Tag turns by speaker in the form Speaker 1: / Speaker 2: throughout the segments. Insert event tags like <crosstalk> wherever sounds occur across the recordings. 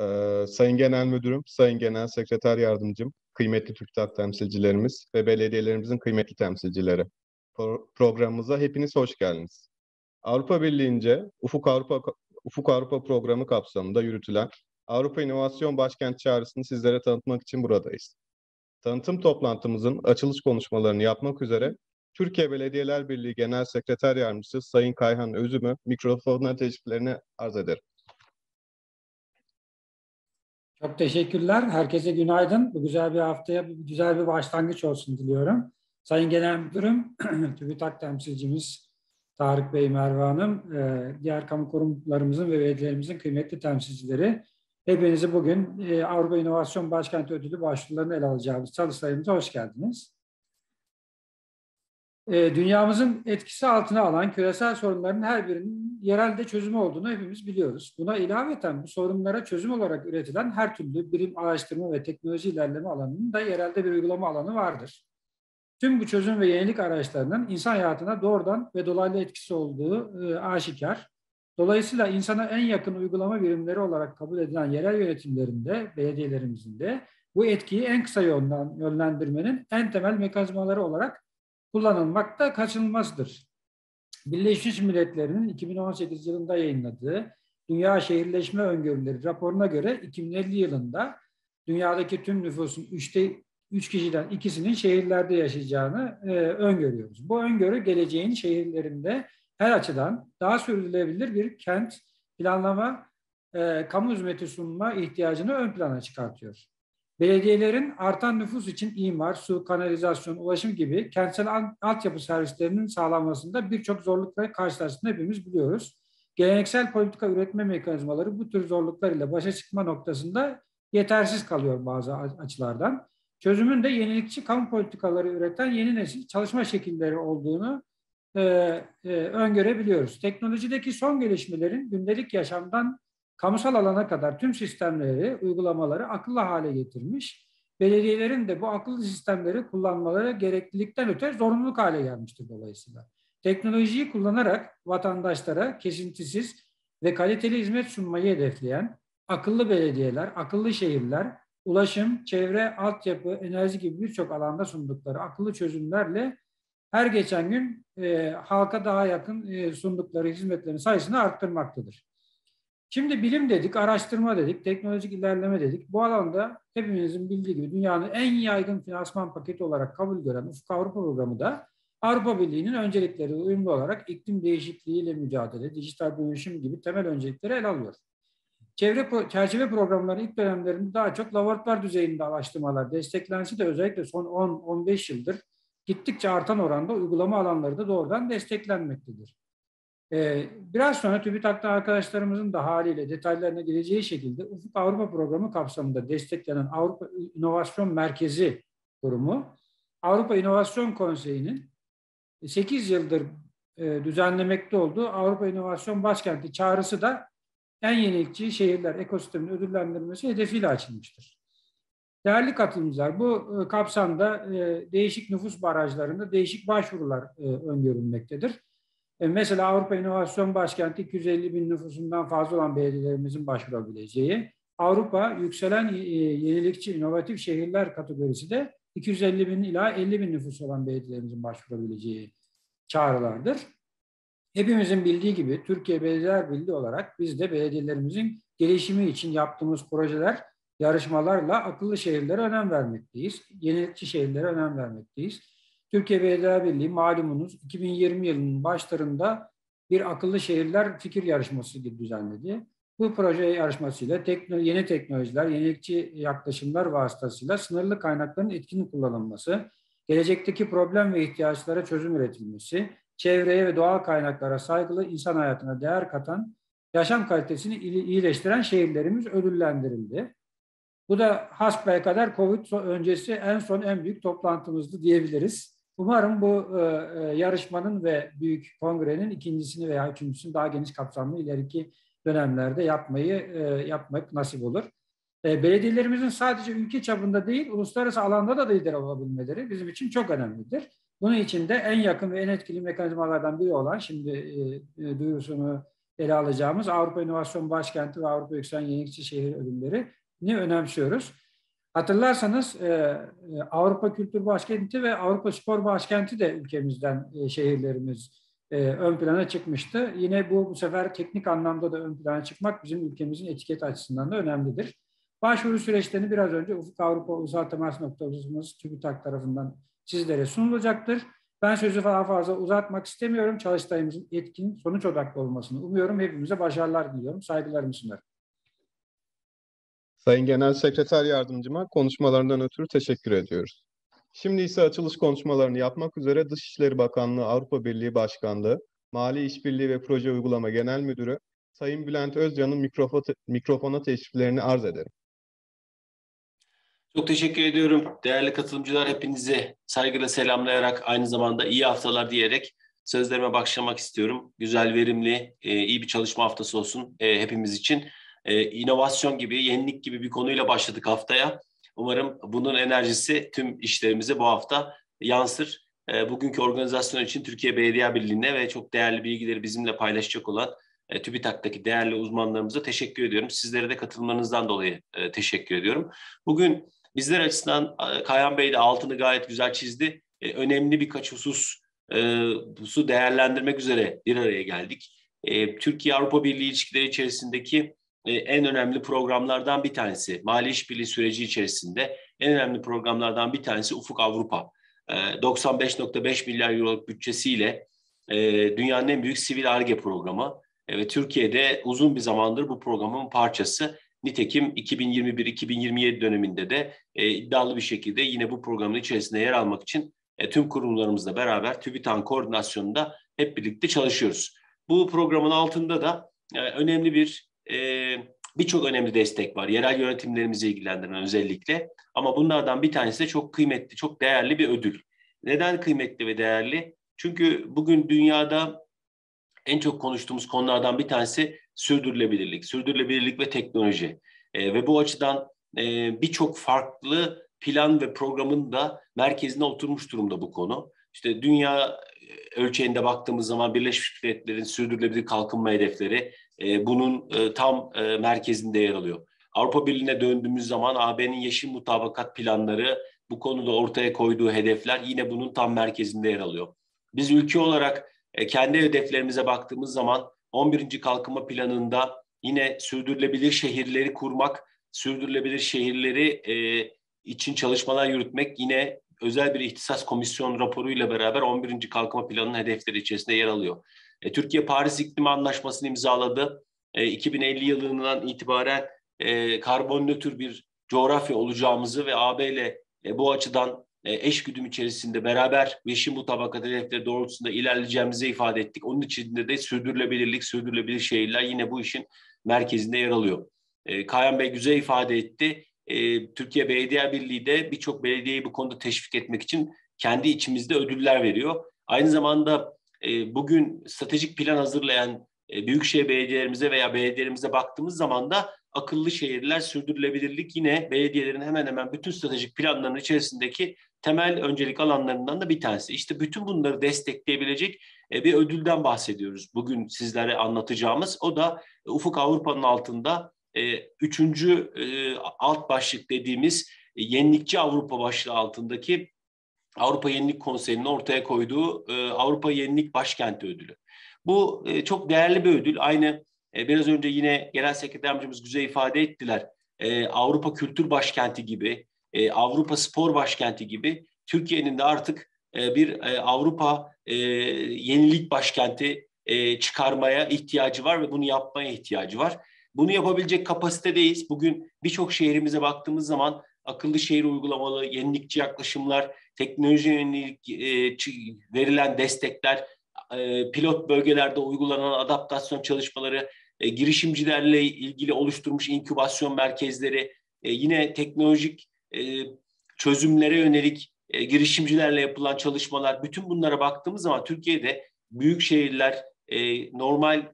Speaker 1: Ee, Sayın Genel Müdürüm, Sayın Genel Sekreter Yardımcım, kıymetli TÜBİTAK temsilcilerimiz ve belediyelerimizin kıymetli temsilcileri. Pro- programımıza hepiniz hoş geldiniz. Avrupa Birliği'nce Ufuk Avrupa Ufuk Avrupa programı kapsamında yürütülen Avrupa İnovasyon Başkent çağrısını sizlere tanıtmak için buradayız. Tanıtım toplantımızın açılış konuşmalarını yapmak üzere Türkiye Belediyeler Birliği Genel Sekreter Yardımcısı Sayın Kayhan Özüm'ü mikrofona teşriflerini arz ederim.
Speaker 2: Çok teşekkürler. Herkese günaydın. Bu güzel bir haftaya güzel bir başlangıç olsun diliyorum. Sayın Genel Müdürüm, <clears throat> TÜBİTAK temsilcimiz Tarık Bey, Merve Hanım, e, diğer kamu kurumlarımızın ve belediyelerimizin kıymetli temsilcileri. Hepinizi bugün e, Avrupa İnovasyon Başkenti Ödülü başvurularını ele alacağımız çalıştayımıza hoş geldiniz. E, dünyamızın etkisi altına alan küresel sorunların her birinin yerelde çözümü olduğunu hepimiz biliyoruz. Buna ilaveten bu sorunlara çözüm olarak üretilen her türlü bilim, araştırma ve teknoloji ilerleme alanının da yerelde bir uygulama alanı vardır. Tüm bu çözüm ve yenilik araçlarının insan hayatına doğrudan ve dolaylı etkisi olduğu e, aşikar. Dolayısıyla insana en yakın uygulama birimleri olarak kabul edilen yerel yönetimlerinde, belediyelerimizin de bu etkiyi en kısa yoldan yönlendirmenin en temel mekanizmaları olarak kullanılmakta kaçınılmazdır. Birleşmiş Milletler'in 2018 yılında yayınladığı Dünya Şehirleşme Öngörüleri raporuna göre 2050 yılında dünyadaki tüm nüfusun üçte üç kişiden ikisinin şehirlerde yaşayacağını e, öngörüyoruz. Bu öngörü geleceğin şehirlerinde her açıdan daha sürdürülebilir bir kent planlama, e, kamu hizmeti sunma ihtiyacını ön plana çıkartıyor. Belediyelerin artan nüfus için imar, su, kanalizasyon, ulaşım gibi kentsel altyapı servislerinin sağlanmasında birçok zorlukla karşılaştığını hepimiz biliyoruz. Geleneksel politika üretme mekanizmaları bu tür zorluklar ile başa çıkma noktasında yetersiz kalıyor bazı açılardan. Çözümün de yenilikçi kamu politikaları üreten yeni nesil çalışma şekilleri olduğunu e, e, öngörebiliyoruz. Teknolojideki son gelişmelerin gündelik yaşamdan kamusal alana kadar tüm sistemleri, uygulamaları akıllı hale getirmiş. Belediyelerin de bu akıllı sistemleri kullanmaları gereklilikten öte zorunluluk hale gelmiştir dolayısıyla. Teknolojiyi kullanarak vatandaşlara kesintisiz ve kaliteli hizmet sunmayı hedefleyen akıllı belediyeler, akıllı şehirler, ulaşım, çevre, altyapı, enerji gibi birçok alanda sundukları akıllı çözümlerle her geçen gün e, halka daha yakın e, sundukları hizmetlerin sayısını arttırmaktadır. Şimdi bilim dedik, araştırma dedik, teknolojik ilerleme dedik. Bu alanda hepimizin bildiği gibi dünyanın en yaygın finansman paketi olarak kabul gören Ufuk Avrupa Programı da Avrupa Birliği'nin öncelikleri uyumlu olarak iklim değişikliğiyle mücadele, dijital dönüşüm gibi temel öncelikleri ele alıyor. Çevre çerçeve programları ilk dönemlerinde daha çok laboratuvar düzeyinde araştırmalar desteklense de özellikle son 10-15 yıldır gittikçe artan oranda uygulama alanları da doğrudan desteklenmektedir. Ee, biraz sonra TÜBİTAK'ta arkadaşlarımızın da haliyle detaylarına gireceği şekilde Ufuk Avrupa Programı kapsamında desteklenen Avrupa İnovasyon Merkezi kurumu, Avrupa İnovasyon Konseyi'nin 8 yıldır e, düzenlemekte olduğu Avrupa İnovasyon Başkenti çağrısı da en yenilikçi şehirler ekosistemin ödüllendirilmesi hedefiyle açılmıştır. Değerli katılımcılar, bu e, kapsamda e, değişik nüfus barajlarında değişik başvurular e. Mesela Avrupa İnovasyon Başkenti 250 bin nüfusundan fazla olan belediyelerimizin başvurabileceği, Avrupa Yükselen Yenilikçi inovatif Şehirler kategorisi de 250 bin ila 50 bin nüfus olan belediyelerimizin başvurabileceği çağrılardır. Hepimizin bildiği gibi Türkiye Belediyeler Birliği olarak biz de belediyelerimizin gelişimi için yaptığımız projeler, yarışmalarla akıllı şehirlere önem vermekteyiz. Yenilikçi şehirlere önem vermekteyiz. Türkiye Belediyeler Birliği malumunuz 2020 yılının başlarında bir akıllı şehirler fikir yarışması düzenledi. Bu proje yarışmasıyla tekno, yeni teknolojiler, yenilikçi yaklaşımlar vasıtasıyla sınırlı kaynakların etkin kullanılması, gelecekteki problem ve ihtiyaçlara çözüm üretilmesi, çevreye ve doğal kaynaklara saygılı insan hayatına değer katan, yaşam kalitesini iyileştiren şehirlerimiz ödüllendirildi. Bu da hasbelkader Covid öncesi en son en büyük toplantımızdı diyebiliriz. Umarım bu e, e, yarışmanın ve büyük kongrenin ikincisini veya üçüncüsünü daha geniş kapsamlı ileriki dönemlerde yapmayı e, yapmak nasip olur. E, belediyelerimizin sadece ülke çapında değil, uluslararası alanda da lider olabilmeleri bizim için çok önemlidir. Bunun için de en yakın ve en etkili mekanizmalardan biri olan, şimdi e, e, duyurusunu ele alacağımız Avrupa İnovasyon Başkenti ve Avrupa Yükselen Yenilikçi Şehir ödüllerini önemsiyoruz. Hatırlarsanız e, e, Avrupa Kültür Başkenti ve Avrupa Spor Başkenti de ülkemizden e, şehirlerimiz e, ön plana çıkmıştı. Yine bu bu sefer teknik anlamda da ön plana çıkmak bizim ülkemizin etiket açısından da önemlidir. Başvuru süreçlerini biraz önce Ufuk Avrupa Uzay Temas Noktamız TÜBİTAK tarafından sizlere sunulacaktır. Ben sözü daha fazla uzatmak istemiyorum. Çalıştayımızın etkin, sonuç odaklı olmasını umuyorum. Hepimize başarılar diliyorum. Saygılarımı sunarım.
Speaker 1: Sayın Genel Sekreter Yardımcıma konuşmalarından ötürü teşekkür ediyoruz. Şimdi ise açılış konuşmalarını yapmak üzere Dışişleri Bakanlığı Avrupa Birliği Başkanlığı, Mali İşbirliği ve Proje Uygulama Genel Müdürü Sayın Bülent Özcan'ın mikrofona teşriflerini arz ederim.
Speaker 3: Çok teşekkür ediyorum. Değerli katılımcılar hepinizi saygıyla selamlayarak aynı zamanda iyi haftalar diyerek sözlerime başlamak istiyorum. Güzel, verimli, e, iyi bir çalışma haftası olsun e, hepimiz için. E, inovasyon gibi, yenilik gibi bir konuyla başladık haftaya. Umarım bunun enerjisi tüm işlerimize bu hafta yansır. Bugünkü organizasyon için Türkiye Belediye Birliği'ne ve çok değerli bilgileri bizimle paylaşacak olan TÜBİTAK'taki değerli uzmanlarımıza teşekkür ediyorum. Sizlere de katılmanızdan dolayı teşekkür ediyorum. Bugün Bizler açısından Kayan Bey de altını gayet güzel çizdi. E, önemli birkaç husus hususu değerlendirmek üzere bir araya geldik. E, Türkiye-Avrupa Birliği ilişkileri içerisindeki e, en önemli programlardan bir tanesi, mali işbirliği süreci içerisinde en önemli programlardan bir tanesi Ufuk Avrupa. 95.5 milyar euroluk bütçesiyle dünyanın en büyük sivil ARGE programı ve Türkiye'de uzun bir zamandır bu programın parçası. Nitekim 2021-2027 döneminde de e, iddialı bir şekilde yine bu programın içerisinde yer almak için e, tüm kurumlarımızla beraber TÜBİTAN koordinasyonunda hep birlikte çalışıyoruz. Bu programın altında da e, önemli bir e, birçok önemli destek var. Yerel yönetimlerimizi ilgilendiren özellikle. Ama bunlardan bir tanesi de çok kıymetli, çok değerli bir ödül. Neden kıymetli ve değerli? Çünkü bugün dünyada en çok konuştuğumuz konulardan bir tanesi sürdürülebilirlik, sürdürülebilirlik ve teknoloji. E, ve bu açıdan e, birçok farklı plan ve programın da merkezine oturmuş durumda bu konu. İşte dünya e, ölçeğinde baktığımız zaman Birleşmiş Milletler'in sürdürülebilir kalkınma hedefleri e, bunun e, tam e, merkezinde yer alıyor. Avrupa Birliği'ne döndüğümüz zaman AB'nin yeşil mutabakat planları bu konuda ortaya koyduğu hedefler yine bunun tam merkezinde yer alıyor. Biz ülke olarak kendi hedeflerimize baktığımız zaman 11. Kalkınma Planı'nda yine sürdürülebilir şehirleri kurmak, sürdürülebilir şehirleri için çalışmalar yürütmek yine özel bir ihtisas komisyon raporuyla beraber 11. Kalkınma Planı'nın hedefleri içerisinde yer alıyor. E, Türkiye Paris İklim Anlaşması'nı imzaladı. E, 2050 yılından itibaren e, karbon nötr bir coğrafya olacağımızı ve AB ile e, bu açıdan e, eş güdüm içerisinde beraber yeşil mutabakat hedefleri doğrultusunda ilerleyeceğimizi ifade ettik. Onun içinde de sürdürülebilirlik, sürdürülebilir şehirler yine bu işin merkezinde yer alıyor. E, Kayan Bey güzel ifade etti. E, Türkiye Belediye Birliği de birçok belediyeyi bu konuda teşvik etmek için kendi içimizde ödüller veriyor. Aynı zamanda bugün stratejik plan hazırlayan büyükşehir belediyelerimize veya belediyelerimize baktığımız zaman da akıllı şehirler, sürdürülebilirlik yine belediyelerin hemen hemen bütün stratejik planlarının içerisindeki temel öncelik alanlarından da bir tanesi. İşte bütün bunları destekleyebilecek e, bir ödülden bahsediyoruz. Bugün sizlere anlatacağımız o da Ufuk Avrupa'nın altında e, üçüncü e, alt başlık dediğimiz Yenilikçi Avrupa başlığı altındaki Avrupa Yenilik Konseyi'nin ortaya koyduğu Avrupa Yenilik Başkenti Ödülü. Bu çok değerli bir ödül. Aynı biraz önce yine Genel Sekreter Amcamız güzel ifade ettiler. Avrupa Kültür Başkenti gibi e, Avrupa Spor Başkenti gibi Türkiye'nin de artık e, bir e, Avrupa e, yenilik başkenti e, çıkarmaya ihtiyacı var ve bunu yapmaya ihtiyacı var. Bunu yapabilecek kapasitedeyiz. Bugün birçok şehrimize baktığımız zaman akıllı şehir uygulamalı, yenilikçi yaklaşımlar, teknoloji yönelik e, verilen destekler, e, pilot bölgelerde uygulanan adaptasyon çalışmaları, e, girişimcilerle ilgili oluşturmuş inkübasyon merkezleri, e, yine teknolojik e, çözümlere yönelik e, girişimcilerle yapılan çalışmalar, bütün bunlara baktığımız zaman Türkiye'de büyük şehirler, e, normal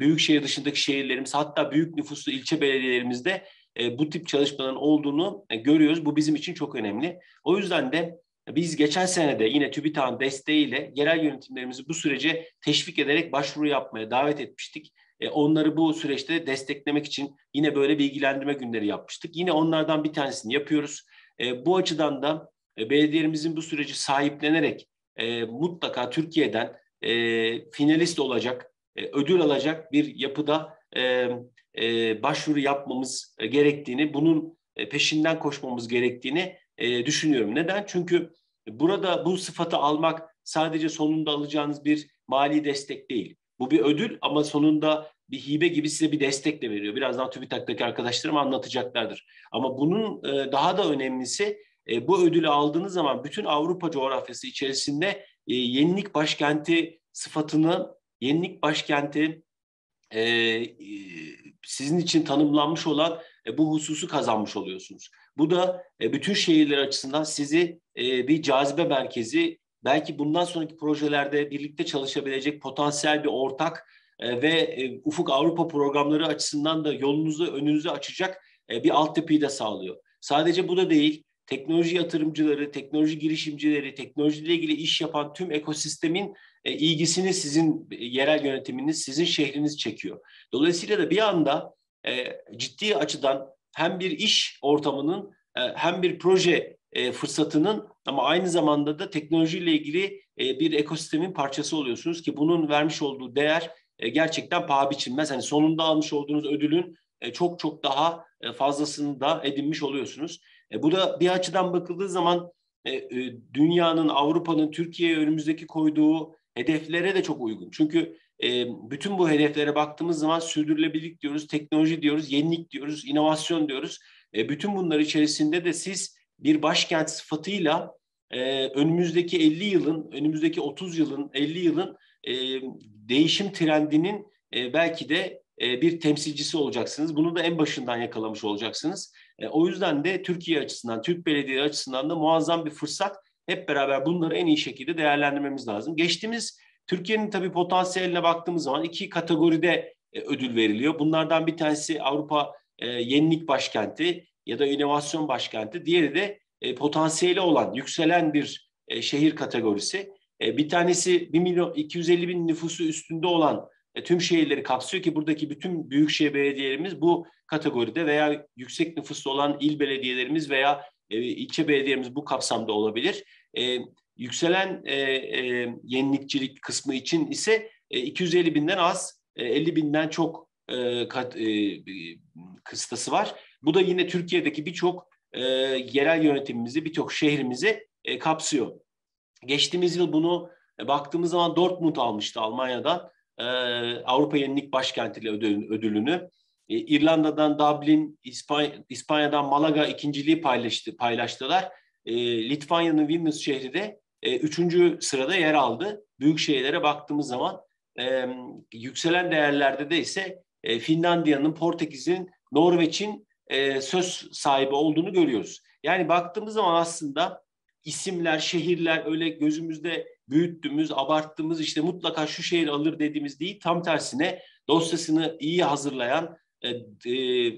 Speaker 3: büyük şehir dışındaki şehirlerimiz, hatta büyük nüfuslu ilçe belediyelerimizde bu tip çalışmaların olduğunu görüyoruz. Bu bizim için çok önemli. O yüzden de biz geçen sene de yine TÜBİTAK'ın desteğiyle yerel yönetimlerimizi bu sürece teşvik ederek başvuru yapmaya davet etmiştik. E, onları bu süreçte desteklemek için yine böyle bilgilendirme günleri yapmıştık. Yine onlardan bir tanesini yapıyoruz. E, bu açıdan da e, belediyelerimizin bu süreci sahiplenerek e, mutlaka Türkiye'den e, finalist olacak, e, ödül alacak bir yapıda e, e, başvuru yapmamız gerektiğini, bunun e, peşinden koşmamız gerektiğini e, düşünüyorum. Neden? Çünkü burada bu sıfatı almak sadece sonunda alacağınız bir mali destek değil. Bu bir ödül ama sonunda bir hibe gibi size bir destek de veriyor. Birazdan TÜBİTAK'taki arkadaşlarım anlatacaklardır. Ama bunun e, daha da önemlisi e, bu ödülü aldığınız zaman bütün Avrupa coğrafyası içerisinde e, yenilik başkenti sıfatını, yenilik başkenti e, e, sizin için tanımlanmış olan e, bu hususu kazanmış oluyorsunuz. Bu da e, bütün şehirler açısından sizi e, bir cazibe merkezi, belki bundan sonraki projelerde birlikte çalışabilecek potansiyel bir ortak e, ve e, Ufuk Avrupa programları açısından da yolunuzu önünüzü açacak e, bir altyapıyı da sağlıyor. Sadece bu da değil, teknoloji yatırımcıları, teknoloji girişimcileri, teknolojiyle ilgili iş yapan tüm ekosistemin e, ilgisini sizin e, yerel yönetiminiz, sizin şehriniz çekiyor. Dolayısıyla da bir anda e, ciddi açıdan hem bir iş ortamının e, hem bir proje e, fırsatının ama aynı zamanda da teknolojiyle ilgili e, bir ekosistemin parçası oluyorsunuz ki bunun vermiş olduğu değer e, gerçekten paha biçilmez. Hani sonunda almış olduğunuz ödülün e, çok çok daha e, fazlasını da edinmiş oluyorsunuz. E, bu da bir açıdan bakıldığı zaman e, e, dünyanın, Avrupa'nın Türkiye'ye önümüzdeki koyduğu hedeflere de çok uygun. Çünkü e, bütün bu hedeflere baktığımız zaman sürdürülebilirlik diyoruz, teknoloji diyoruz, yenilik diyoruz, inovasyon diyoruz. E, bütün bunlar içerisinde de siz bir başkent sıfatıyla e, önümüzdeki 50 yılın, önümüzdeki 30 yılın, 50 yılın e, değişim trendinin e, belki de e, bir temsilcisi olacaksınız. Bunu da en başından yakalamış olacaksınız. E, o yüzden de Türkiye açısından, Türk belediyeleri açısından da muazzam bir fırsat. Hep beraber bunları en iyi şekilde değerlendirmemiz lazım. Geçtiğimiz Türkiye'nin tabii potansiyeline baktığımız zaman iki kategoride e, ödül veriliyor. Bunlardan bir tanesi Avrupa e, Yenilik Başkenti ya da İnovasyon Başkenti. Diğeri de e, potansiyeli olan, yükselen bir şehir kategorisi. Bir tanesi 1 milyon 250 bin nüfusu üstünde olan tüm şehirleri kapsıyor ki buradaki bütün büyükşehir belediyelerimiz bu kategoride veya yüksek nüfuslu olan il belediyelerimiz veya ilçe belediyelerimiz bu kapsamda olabilir. E, yükselen e, e, yenilikçilik kısmı için ise e, 250 binden az, e, 50 binden çok e, kat, e, kıstası var. Bu da yine Türkiye'deki birçok e, yerel yönetimimizi, birçok şehrimizi e, kapsıyor. Geçtiğimiz yıl bunu e, baktığımız zaman Dortmund almıştı Almanya'dan. E, Avrupa Yenilik Başkenti ödülünü. E, İrlanda'dan Dublin, İspanya, İspanya'dan Malaga ikinciliği paylaştı, paylaştılar. E, Litvanya'nın Vilnius şehri de e, üçüncü sırada yer aldı. Büyük şehirlere baktığımız zaman e, yükselen değerlerde de ise e, Finlandiya'nın, Portekiz'in, Norveç'in e, söz sahibi olduğunu görüyoruz. Yani baktığımız zaman aslında isimler, şehirler öyle gözümüzde büyüttüğümüz, abarttığımız işte mutlaka şu şehir alır dediğimiz değil. Tam tersine dosyasını iyi hazırlayan, e, e,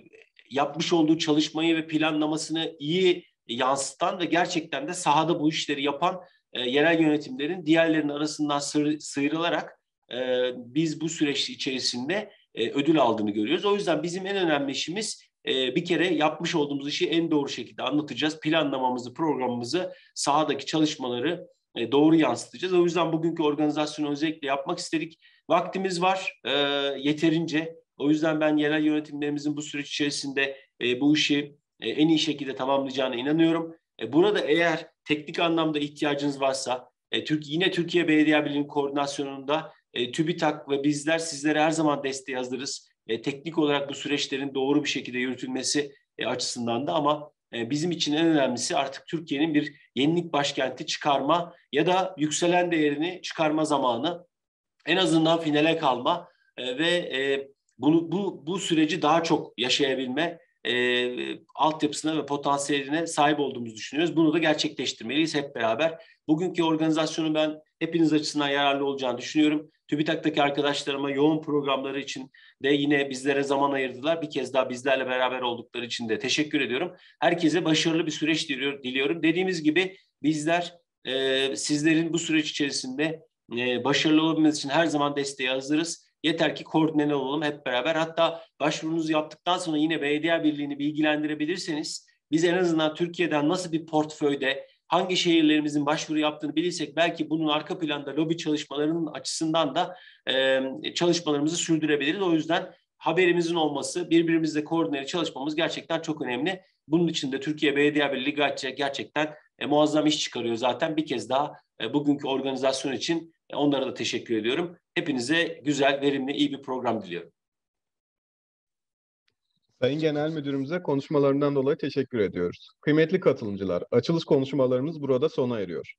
Speaker 3: yapmış olduğu çalışmayı ve planlamasını iyi yansıtan ve gerçekten de sahada bu işleri yapan e, yerel yönetimlerin diğerlerinin arasından sır, sıyrılarak e, biz bu süreç içerisinde e, ödül aldığını görüyoruz. O yüzden bizim en önemli işimiz e, bir kere yapmış olduğumuz işi en doğru şekilde anlatacağız. Planlamamızı, programımızı, sahadaki çalışmaları e, doğru yansıtacağız. O yüzden bugünkü organizasyonu özellikle yapmak istedik. Vaktimiz var e, yeterince. O yüzden ben yerel yönetimlerimizin bu süreç içerisinde e, bu işi e, en iyi şekilde tamamlayacağına inanıyorum. E, burada eğer teknik anlamda ihtiyacınız varsa, e, Türk, yine Türkiye Belediye Birliği koordinasyonunda e, TÜBİTAK ve bizler sizlere her zaman desteği hazırız. Teknik olarak bu süreçlerin doğru bir şekilde yürütülmesi açısından da ama bizim için en önemlisi artık Türkiye'nin bir yenilik başkenti çıkarma ya da yükselen değerini çıkarma zamanı. En azından finale kalma ve bunu bu bu süreci daha çok yaşayabilme e, altyapısına ve potansiyeline sahip olduğumuzu düşünüyoruz. Bunu da gerçekleştirmeliyiz hep beraber. Bugünkü organizasyonu ben hepiniz açısından yararlı olacağını düşünüyorum. TÜBİTAK'taki arkadaşlarıma yoğun programları için de yine bizlere zaman ayırdılar. Bir kez daha bizlerle beraber oldukları için de teşekkür ediyorum. Herkese başarılı bir süreç diliyorum. Dediğimiz gibi bizler e, sizlerin bu süreç içerisinde e, başarılı olabilmeniz için her zaman desteğe hazırız. Yeter ki koordineli olalım hep beraber. Hatta başvurunuzu yaptıktan sonra yine belediye birliğini bilgilendirebilirseniz biz en azından Türkiye'den nasıl bir portföyde hangi şehirlerimizin başvuru yaptığını bilirsek belki bunun arka planda lobi çalışmalarının açısından da e, çalışmalarımızı sürdürebiliriz. O yüzden haberimizin olması, birbirimizle koordineli çalışmamız gerçekten çok önemli. Bunun için de Türkiye Belediye Birliği gerçekten e, muazzam iş çıkarıyor zaten. Bir kez daha e, bugünkü organizasyon için e, onlara da teşekkür ediyorum. Hepinize güzel, verimli, iyi bir program diliyorum.
Speaker 1: Sayın Genel Müdürümüze konuşmalarından dolayı teşekkür ediyoruz. Kıymetli katılımcılar, açılış konuşmalarımız burada sona eriyor.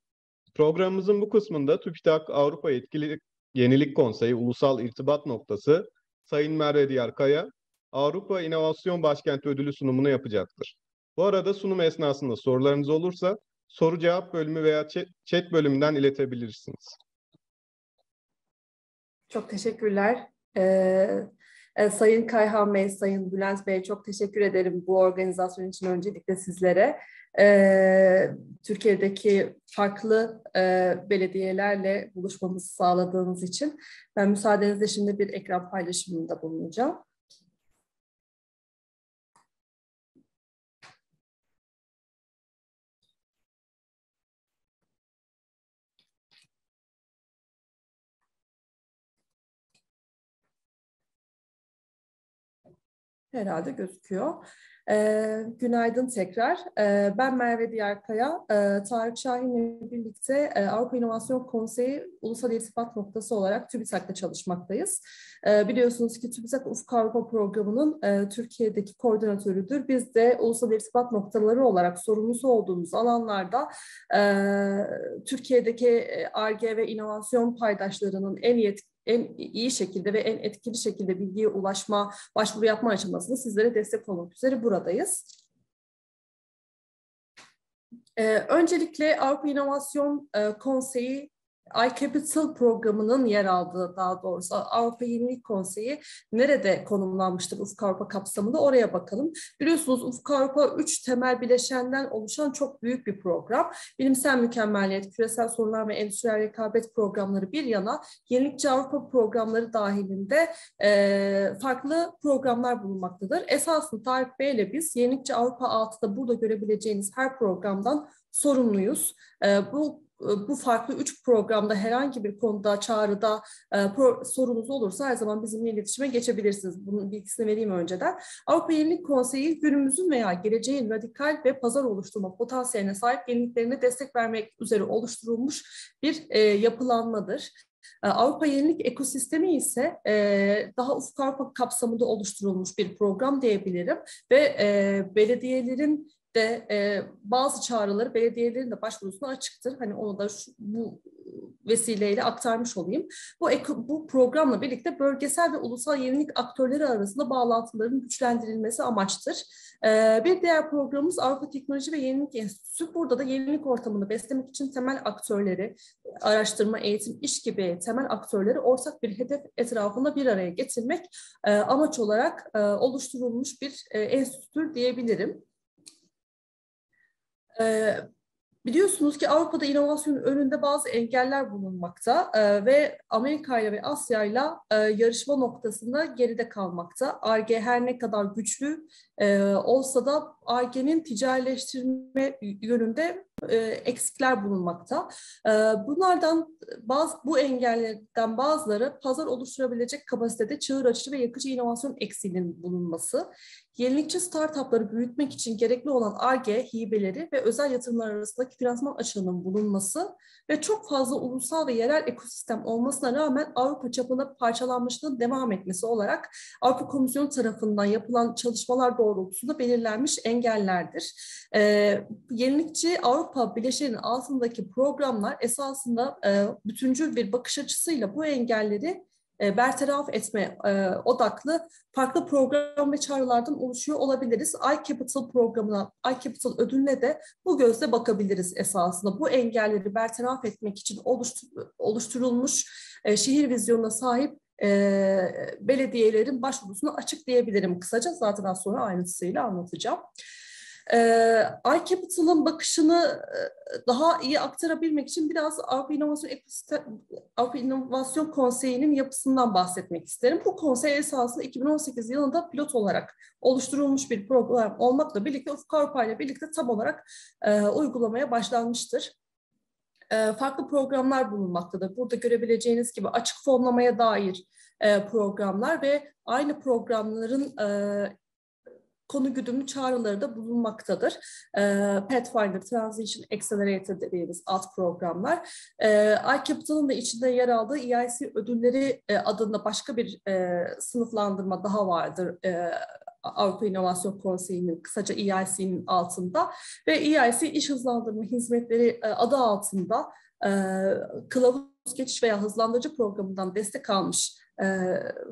Speaker 1: Programımızın bu kısmında TÜBİTAK Avrupa Etkili Yenilik Konseyi Ulusal İrtibat Noktası Sayın Merve Diyarkaya, Avrupa İnovasyon Başkenti Ödülü sunumunu yapacaktır. Bu arada sunum esnasında sorularınız olursa soru cevap bölümü veya chat bölümünden iletebilirsiniz.
Speaker 4: Çok teşekkürler. Ee, e, Sayın Kayhan Bey, Sayın Bülent Bey çok teşekkür ederim bu organizasyon için öncelikle sizlere. Ee, Türkiye'deki farklı e, belediyelerle buluşmamızı sağladığınız için ben müsaadenizle şimdi bir ekran paylaşımında bulunacağım. Herhalde gözüküyor. E, günaydın tekrar. E, ben Merve Diyarkaya. E, Tarık Şahin'le birlikte e, Avrupa İnovasyon Konseyi Ulusal İrtibat Noktası olarak TÜBİTAK'ta çalışmaktayız. E, biliyorsunuz ki TÜBİTAK Ufuk Avrupa Programı'nın e, Türkiye'deki koordinatörüdür. Biz de Ulusal İrtibat Noktaları olarak sorumlusu olduğumuz alanlarda e, Türkiye'deki ARGE ve inovasyon paydaşlarının en yetkin en iyi şekilde ve en etkili şekilde bilgiye ulaşma, başvuru yapma aşamasında sizlere destek olmak üzere buradayız. Ee, öncelikle Avrupa İnovasyon e, Konseyi iCapital programının yer aldığı daha doğrusu Avrupa Yenilik Konseyi nerede konumlanmıştır Ufuk Avrupa kapsamında oraya bakalım. Biliyorsunuz Ufuk Avrupa üç temel bileşenden oluşan çok büyük bir program. Bilimsel mükemmelliyet, küresel sorunlar ve endüstriyel rekabet programları bir yana Yenilikçi Avrupa programları dahilinde e, farklı programlar bulunmaktadır. Esasında Tarık Bey ile biz Yenilikçi Avrupa altıda burada görebileceğiniz her programdan sorumluyuz. E, bu bu farklı üç programda herhangi bir konuda, çağrıda e, sorunuz olursa her zaman bizimle iletişime geçebilirsiniz. Bunun bilgisini vereyim önceden. Avrupa Yenilik Konseyi günümüzün veya geleceğin radikal ve pazar oluşturma potansiyeline sahip yeniliklerine destek vermek üzere oluşturulmuş bir e, yapılanmadır. E, Avrupa Yenilik Ekosistemi ise e, daha ufuk Avrupa kapsamında oluşturulmuş bir program diyebilirim ve e, belediyelerin de e, bazı çağrıları belediyelerin de başvurusuna açıktır. Hani onu da şu, bu vesileyle aktarmış olayım. Bu, bu programla birlikte bölgesel ve ulusal yenilik aktörleri arasında bağlantıların güçlendirilmesi amaçtır. Ee, bir diğer programımız Avrupa Teknoloji ve Yenilik Enstitüsü. Burada da yenilik ortamını beslemek için temel aktörleri, araştırma, eğitim, iş gibi temel aktörleri ortak bir hedef etrafında bir araya getirmek e, amaç olarak e, oluşturulmuş bir e, enstitüdür diyebilirim. Ee, biliyorsunuz ki Avrupa'da inovasyonun önünde bazı engeller bulunmakta e, ve Amerika ile ve Asya ile e, yarışma noktasında geride kalmakta. ARGE her ne kadar güçlü e, olsa da ARGE'nin ticarileştirme yönünde e, eksikler bulunmakta. E, bunlardan bazı bu engellerden bazıları pazar oluşturabilecek kapasitede çığır açıcı ve yakıcı inovasyon eksiğinin bulunması, yenilikçi startupları büyütmek için gerekli olan ARGE hibeleri ve özel yatırımlar arasındaki finansman açığının bulunması ve çok fazla ulusal ve yerel ekosistem olmasına rağmen Avrupa çapında parçalanmışlığın devam etmesi olarak Avrupa Komisyonu tarafından yapılan çalışmalar doğrultusunda belirlenmiş engellerdir. E, yenilikçi Avrupa bileşenin altındaki programlar esasında e, bütüncül bir bakış açısıyla bu engelleri e, bertaraf etme e, odaklı farklı program ve çağrılardan oluşuyor olabiliriz. iCapital programına, iCapital ödülüne de bu gözle bakabiliriz esasında. Bu engelleri bertaraf etmek için oluştur, oluşturulmuş e, şehir vizyonuna sahip e, belediyelerin başvurusunu açık diyebilirim kısaca. Zaten az sonra ayrıntısıyla anlatacağım. E, iCapital'ın bakışını daha iyi aktarabilmek için biraz Avrupa İnovasyon, Avrupa İnovasyon Konseyi'nin yapısından bahsetmek isterim. Bu konsey esasında 2018 yılında pilot olarak oluşturulmuş bir program olmakla birlikte Ufuk Avrupa ile birlikte tam olarak e, uygulamaya başlanmıştır e, farklı programlar bulunmaktadır. Burada görebileceğiniz gibi açık fonlamaya dair e, programlar ve aynı programların e, konu güdümlü çağrıları da bulunmaktadır. E, Pathfinder, Transition Accelerator dediğimiz alt programlar. E, iCapital'ın da içinde yer aldığı EIC ödülleri e, adında başka bir e, sınıflandırma daha vardır. E, Avrupa İnovasyon Konseyi'nin kısaca EIC'nin altında ve EIC iş hızlandırma hizmetleri e, adı altında e, kılavuz geçiş veya hızlandırıcı programından destek almış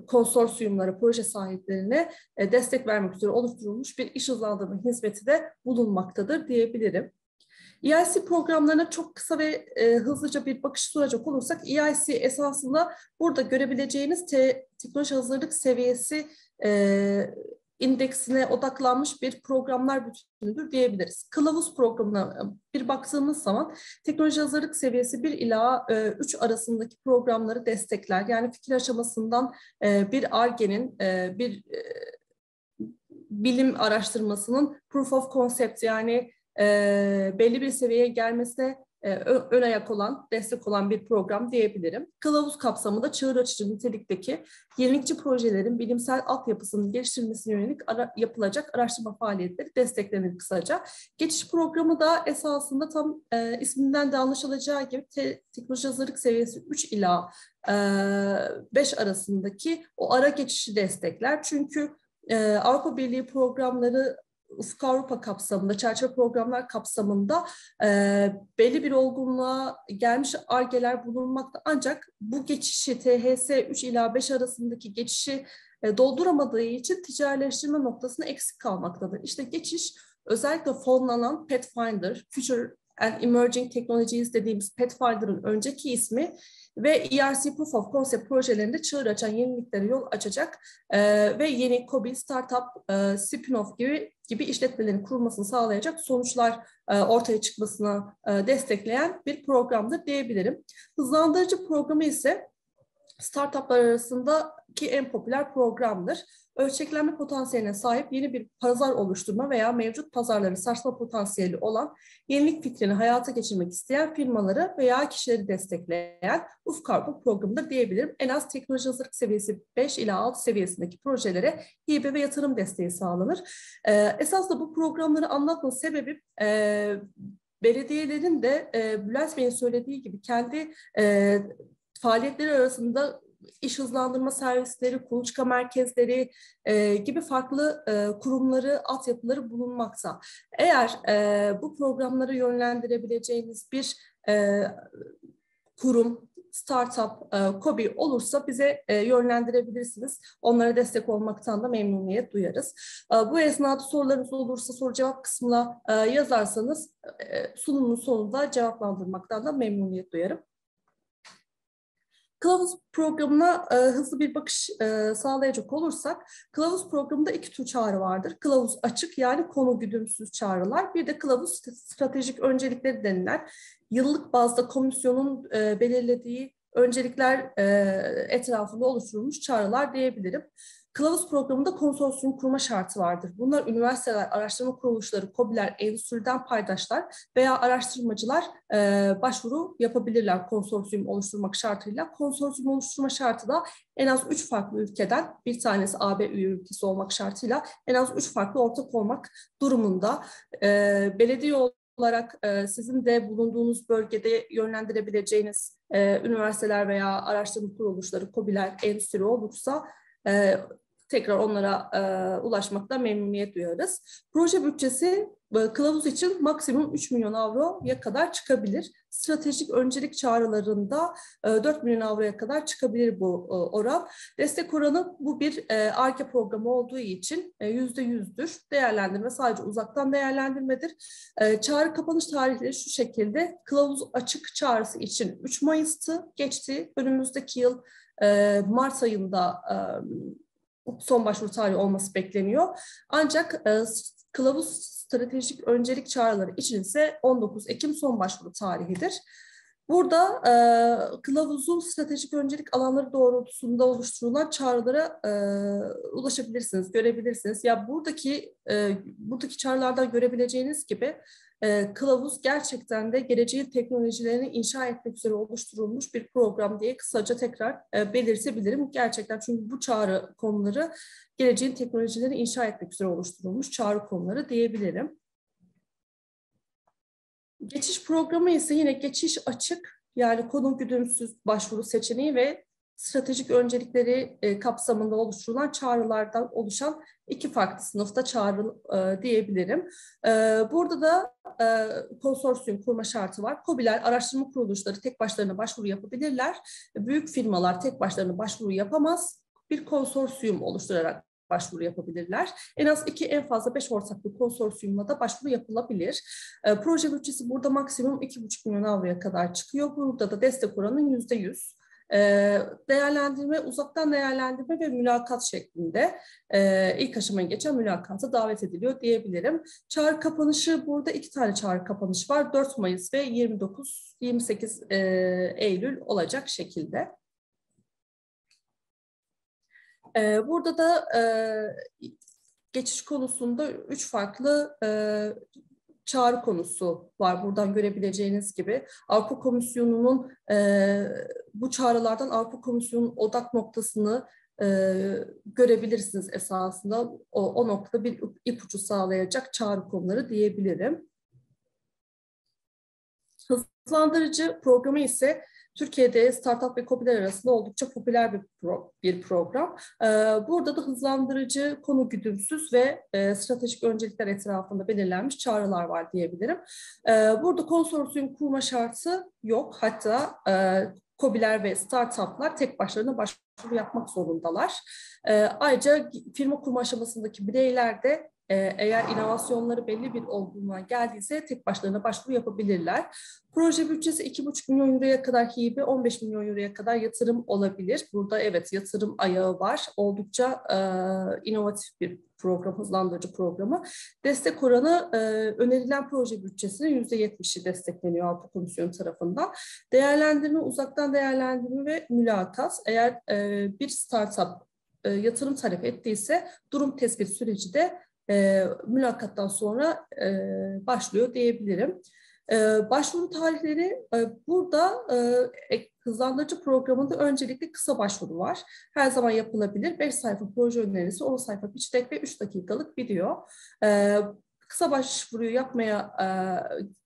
Speaker 4: konsorsiyumlara, proje sahiplerine e, destek vermek üzere oluşturulmuş bir iş hızlandırma hizmeti de bulunmaktadır diyebilirim. EIC programlarına çok kısa ve e, hızlıca bir bakış sunacak olursak EIC esasında burada görebileceğiniz te, teknoloji hazırlık seviyesi e, indeksine odaklanmış bir programlar bütünüdür diyebiliriz. Kılavuz programına e, bir baktığımız zaman teknoloji hazırlık seviyesi 1 ila 3 e, arasındaki programları destekler. Yani fikir aşamasından e, bir ARGE'nin bir bilim araştırmasının proof of concept yani belli bir seviyeye gelmesine ön ayak olan, destek olan bir program diyebilirim. Kılavuz kapsamında çığır açıcı nitelikteki yenilikçi projelerin bilimsel altyapısının geliştirilmesine yönelik ara, yapılacak araştırma faaliyetleri desteklenir kısaca. Geçiş programı da esasında tam e, isminden de anlaşılacağı gibi te, teknoloji hazırlık seviyesi 3 ila e, 5 arasındaki o ara geçişi destekler. Çünkü e, Avrupa Birliği programları Ufuk Avrupa kapsamında, çerçeve programlar kapsamında e, belli bir olgunluğa gelmiş argeler bulunmakta. Ancak bu geçişi THS 3 ila 5 arasındaki geçişi e, dolduramadığı için ticarileştirme noktasında eksik kalmaktadır. İşte geçiş özellikle fonlanan Pathfinder, Future and Emerging Technologies dediğimiz Pathfinder'ın önceki ismi ve ERC Proof of Concept projelerinde çığır açan yeniliklere yol açacak e, ve yeni COBİ, startup, e, spin-off gibi gibi işletmelerin kurulmasını sağlayacak sonuçlar e, ortaya çıkmasına e, destekleyen bir programdır diyebilirim. Hızlandırıcı programı ise startuplar arasındaki en popüler programdır ölçeklenme potansiyeline sahip yeni bir pazar oluşturma veya mevcut pazarları sarsma potansiyeli olan yenilik fikrini hayata geçirmek isteyen firmaları veya kişileri destekleyen Ufuk Avrupa programıdır diyebilirim. En az teknoloji hazırlık seviyesi 5 ila 6 seviyesindeki projelere hibe ve yatırım desteği sağlanır. Ee, esasında bu programları anlatma sebebi e, belediyelerin de e, Bülent Bey'in söylediği gibi kendi e, faaliyetleri arasında iş hızlandırma servisleri, kuluçka merkezleri e, gibi farklı e, kurumları, altyapıları bulunmakta. Eğer e, bu programları yönlendirebileceğiniz bir e, kurum, startup, e, KOBİ olursa bize e, yönlendirebilirsiniz. Onlara destek olmaktan da memnuniyet duyarız. E, bu esnada sorularınız olursa soru cevap kısmına e, yazarsanız e, sunumun sonunda cevaplandırmaktan da memnuniyet duyarım. Kılavuz programına e, hızlı bir bakış e, sağlayacak olursak, kılavuz programında iki tür çağrı vardır. Kılavuz açık yani konu güdümsüz çağrılar. Bir de kılavuz stratejik öncelikleri denilen yıllık bazda komisyonun e, belirlediği öncelikler e, etrafında oluşturulmuş çağrılar diyebilirim. Kılavuz programında konsorsiyum kurma şartı vardır. Bunlar üniversiteler, araştırma kuruluşları, KOBİ'ler, endüstriden paydaşlar veya araştırmacılar e, başvuru yapabilirler konsorsiyum oluşturmak şartıyla. Konsorsiyum oluşturma şartı da en az üç farklı ülkeden, bir tanesi AB üye ülkesi olmak şartıyla en az üç farklı ortak olmak durumunda. E, belediye olarak e, sizin de bulunduğunuz bölgede yönlendirebileceğiniz e, üniversiteler veya araştırma kuruluşları, KOBİ'ler, endüstri olursa e, tekrar onlara e, ulaşmakta memnuniyet duyarız. Proje bütçesi e, kılavuz için maksimum 3 milyon avroya kadar çıkabilir. Stratejik öncelik çağrılarında e, 4 milyon avroya kadar çıkabilir bu e, oran. Destek oranı bu bir e, ARGE programı olduğu için e, %100'dür. Değerlendirme sadece uzaktan değerlendirmedir. E, çağrı kapanış tarihleri şu şekilde. Kılavuz açık çağrısı için 3 Mayıs'tı geçti. Önümüzdeki yıl Mart ayında son başvuru tarihi olması bekleniyor. Ancak kılavuz stratejik öncelik çağrıları için ise 19 Ekim son başvuru tarihidir. Burada e, kılavuzun stratejik öncelik alanları doğrultusunda oluşturulan çağrılara e, ulaşabilirsiniz, görebilirsiniz. Ya buradaki e, buradaki çağrılardan görebileceğiniz gibi e, kılavuz gerçekten de geleceğin teknolojilerini inşa etmek üzere oluşturulmuş bir program diye kısaca tekrar e, belirtebilirim. Gerçekten çünkü bu çağrı konuları geleceğin teknolojilerini inşa etmek üzere oluşturulmuş çağrı konuları diyebilirim. Geçiş programı ise yine geçiş açık yani konum güdümsüz başvuru seçeneği ve stratejik öncelikleri e, kapsamında oluşturulan çağrılardan oluşan iki farklı sınıfta çağrı e, diyebilirim. E, burada da e, konsorsiyum kurma şartı var. COBİ'ler, araştırma kuruluşları tek başlarına başvuru yapabilirler. Büyük firmalar tek başlarına başvuru yapamaz. Bir konsorsiyum oluşturarak başvuru yapabilirler. En az iki, en fazla beş ortaklı konsorsiyumla da başvuru yapılabilir. E, proje bütçesi burada maksimum iki buçuk milyon avroya kadar çıkıyor. Burada da destek oranı yüzde yüz. Ee, değerlendirme, uzaktan değerlendirme ve mülakat şeklinde e, ilk aşamaya geçen mülakata davet ediliyor diyebilirim. Çağrı kapanışı burada iki tane çağrı kapanış var. 4 Mayıs ve 29-28 e, Eylül olacak şekilde. E, burada da geçiş konusunda üç farklı çağrı konusu var buradan görebileceğiniz gibi. Avrupa Komisyonu'nun e, bu çağrılardan Avrupa Komisyonu'nun odak noktasını e, görebilirsiniz esasında. O, o noktada bir ipucu sağlayacak çağrı konuları diyebilirim. Hızlandırıcı programı ise Türkiye'de startup ve COBİ'ler arasında oldukça popüler bir, pro, bir program. Ee, burada da hızlandırıcı, konu güdümsüz ve e, stratejik öncelikler etrafında belirlenmiş çağrılar var diyebilirim. Ee, burada konsorsiyum kurma şartı yok. Hatta e, COBİ'ler ve startuplar tek başlarına başvuru yapmak zorundalar. E, ayrıca firma kurma aşamasındaki bireyler de eğer inovasyonları belli bir olgunluğa geldiyse tek başlarına başvuru yapabilirler. Proje bütçesi 2,5 milyon euroya kadar hibe, 15 milyon euroya kadar yatırım olabilir. Burada evet yatırım ayağı var. Oldukça e, inovatif bir program, hızlandırıcı programı. Destek oranı e, önerilen proje bütçesinin %70'i destekleniyor Avrupa Komisyonu tarafından. Değerlendirme, uzaktan değerlendirme ve mülakat. Eğer e, bir startup e, yatırım talep ettiyse durum tespit süreci de e, mülakattan sonra e, başlıyor diyebilirim. E, başvuru tarihleri e, burada e, hızlandırıcı programında öncelikle kısa başvuru var. Her zaman yapılabilir. 5 sayfa proje önerisi, 10 sayfa pitch deck ve 3 dakikalık video. E, kısa başvuruyu yapmaya, e,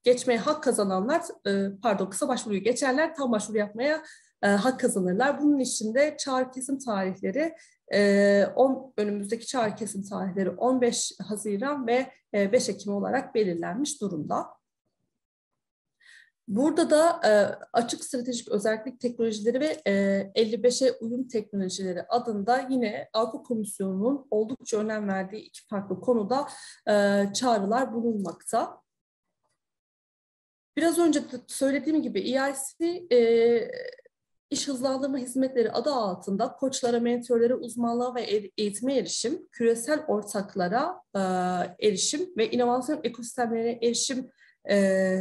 Speaker 4: geçmeye hak kazananlar, e, pardon kısa başvuruyu geçenler tam başvuru yapmaya e, hak kazanırlar. Bunun için de çağrı kesim tarihleri e, on, önümüzdeki çağrı kesim tarihleri 15 Haziran ve e, 5 Ekim olarak belirlenmiş durumda. Burada da e, açık stratejik özellik teknolojileri ve e, 55'e uyum teknolojileri adında yine Avrupa Komisyonu'nun oldukça önem verdiği iki farklı konuda e, çağrılar bulunmakta. Biraz önce söylediğim gibi EIC e, İş hızlandırma hizmetleri adı altında koçlara, mentörlere, uzmanlığa ve eğitime erişim, küresel ortaklara e, erişim ve inovasyon ekosistemlerine erişim e,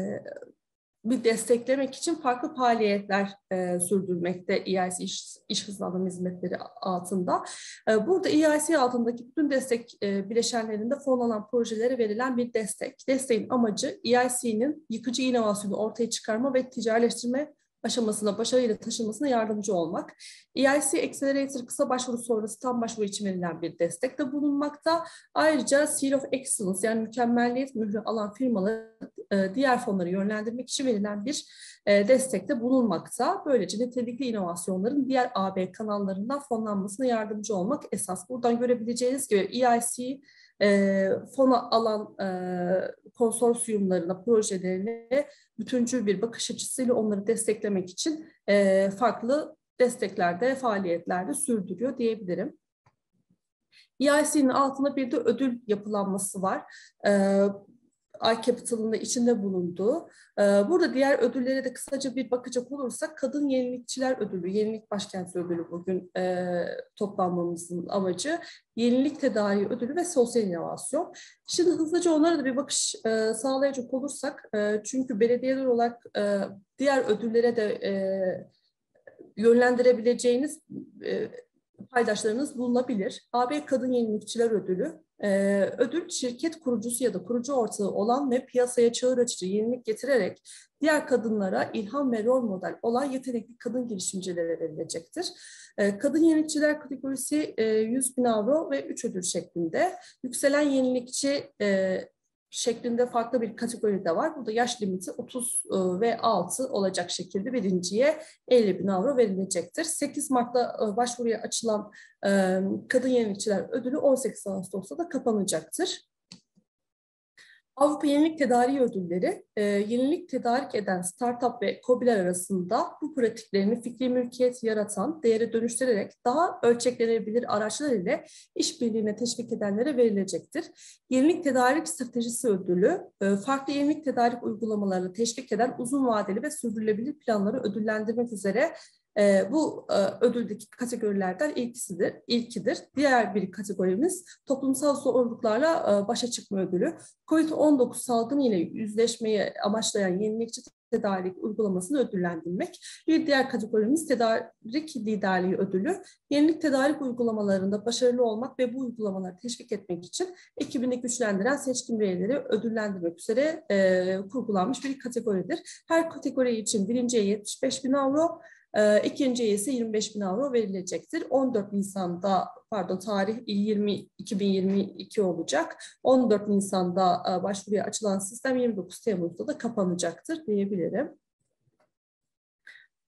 Speaker 4: bir desteklemek için farklı faaliyetler e, sürdürmekte EIC iş, iş hızlandırma hizmetleri altında. E, burada EIC altındaki bütün destek e, bileşenlerinde fonlanan projelere verilen bir destek. Desteğin amacı EIC'nin yıkıcı inovasyonu ortaya çıkarma ve ticaretleştirme aşamasına başarıyla taşınmasına yardımcı olmak. EIC Accelerator kısa başvuru sonrası tam başvuru için verilen bir destekte bulunmakta. Ayrıca Seal of Excellence yani mükemmelliyet mührü alan firmaları e, diğer fonları yönlendirmek için verilen bir e, destekte bulunmakta. Böylece nitelikli inovasyonların diğer AB kanallarından fonlanmasına yardımcı olmak esas. Buradan görebileceğiniz gibi EIC e, fona alan e, konsorsiyumlarına, projelerine bütüncül bir bakış açısıyla onları desteklemek için e, farklı desteklerde, faaliyetlerde sürdürüyor diyebilirim. EIC'nin altında bir de ödül yapılanması var. E, iCapital'ın da içinde bulunduğu. Ee, burada diğer ödüllere de kısaca bir bakacak olursak Kadın Yenilikçiler Ödülü, Yenilik Başkenti Ödülü bugün e, toplanmamızın amacı. Yenilik Tedariği Ödülü ve Sosyal İnovasyon. Şimdi hızlıca onlara da bir bakış e, sağlayacak olursak, e, çünkü belediyeler olarak diğer ödüllere de yönlendirebileceğiniz paydaşlarınız bulunabilir. AB Kadın Yenilikçiler Ödülü, ee, ödül şirket kurucusu ya da kurucu ortağı olan ve piyasaya çağır açıcı yenilik getirerek diğer kadınlara ilham ve rol model olan yetenekli kadın girişimcilere verilecektir. Ee, kadın yenilikçiler kategorisi e, 100 bin avro ve 3 ödül şeklinde. Yükselen yenilikçi e, şeklinde farklı bir kategori de var. Burada yaş limiti 30 e, ve 6 olacak şekilde birinciye 50 bin avro verilecektir. 8 Mart'ta e, başvuruya açılan e, Kadın Yenilikçiler Ödülü 18 Ağustos'ta da kapanacaktır. Avrupa Yenilik Tedariği Ödülleri, e, yenilik tedarik eden startup ve COBİ'ler arasında bu pratiklerini fikri mülkiyet yaratan, değere dönüştürerek daha ölçeklenebilir araçlar ile işbirliğine teşvik edenlere verilecektir. Yenilik Tedarik Stratejisi Ödülü, e, farklı yenilik tedarik uygulamalarını teşvik eden uzun vadeli ve sürdürülebilir planları ödüllendirmek üzere e, bu e, ödüldeki kategorilerden ilkisidir, ilkidir. Diğer bir kategorimiz toplumsal zorluklarla e, başa çıkma ödülü. COVID-19 salgını ile yüzleşmeyi amaçlayan yenilikçi tedarik uygulamasını ödüllendirmek. Bir diğer kategorimiz tedarik liderliği ödülü. Yenilik tedarik uygulamalarında başarılı olmak ve bu uygulamaları teşvik etmek için ekibini güçlendiren seçkin bireyleri ödüllendirmek üzere e, kurgulanmış bir kategoridir. Her kategori için birinciye 75 bin avro, ikinciye ise 25 bin avro verilecektir. 14 Nisan'da pardon tarih 20 2022 olacak. 14 Nisan'da e, başvuruya açılan sistem 29 Temmuz'da da kapanacaktır diyebilirim.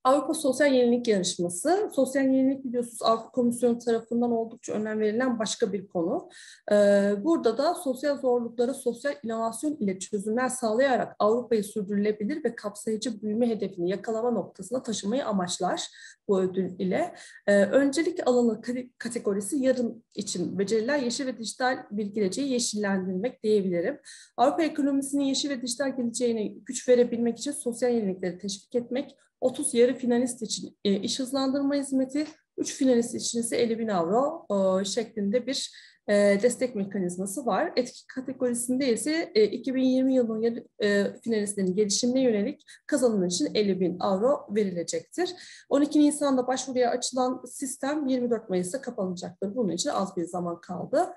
Speaker 4: Avrupa Sosyal Yenilik Yarışması, sosyal yenilik biliyorsunuz Avrupa Komisyonu tarafından oldukça önem verilen başka bir konu. Ee, burada da sosyal zorluklara sosyal inovasyon ile çözümler sağlayarak Avrupa'yı sürdürülebilir ve kapsayıcı büyüme hedefini yakalama noktasına taşımayı amaçlar bu ödül ile. Ee, öncelik alanı kategorisi yarın için beceriler yeşil ve dijital bir geleceği yeşillendirmek diyebilirim. Avrupa ekonomisinin yeşil ve dijital geleceğine güç verebilmek için sosyal yenilikleri teşvik etmek, 30 yarı finalist için e, iş hızlandırma hizmeti, 3 finalist için ise 50 bin avro e, şeklinde bir e, destek mekanizması var. Etki kategorisinde ise e, 2020 yılının yarı, e, finalistlerinin gelişimine yönelik kazanım için 50 bin avro verilecektir. 12 Nisan'da başvuruya açılan sistem 24 Mayıs'ta kapanacaktır. Bunun için az bir zaman kaldı.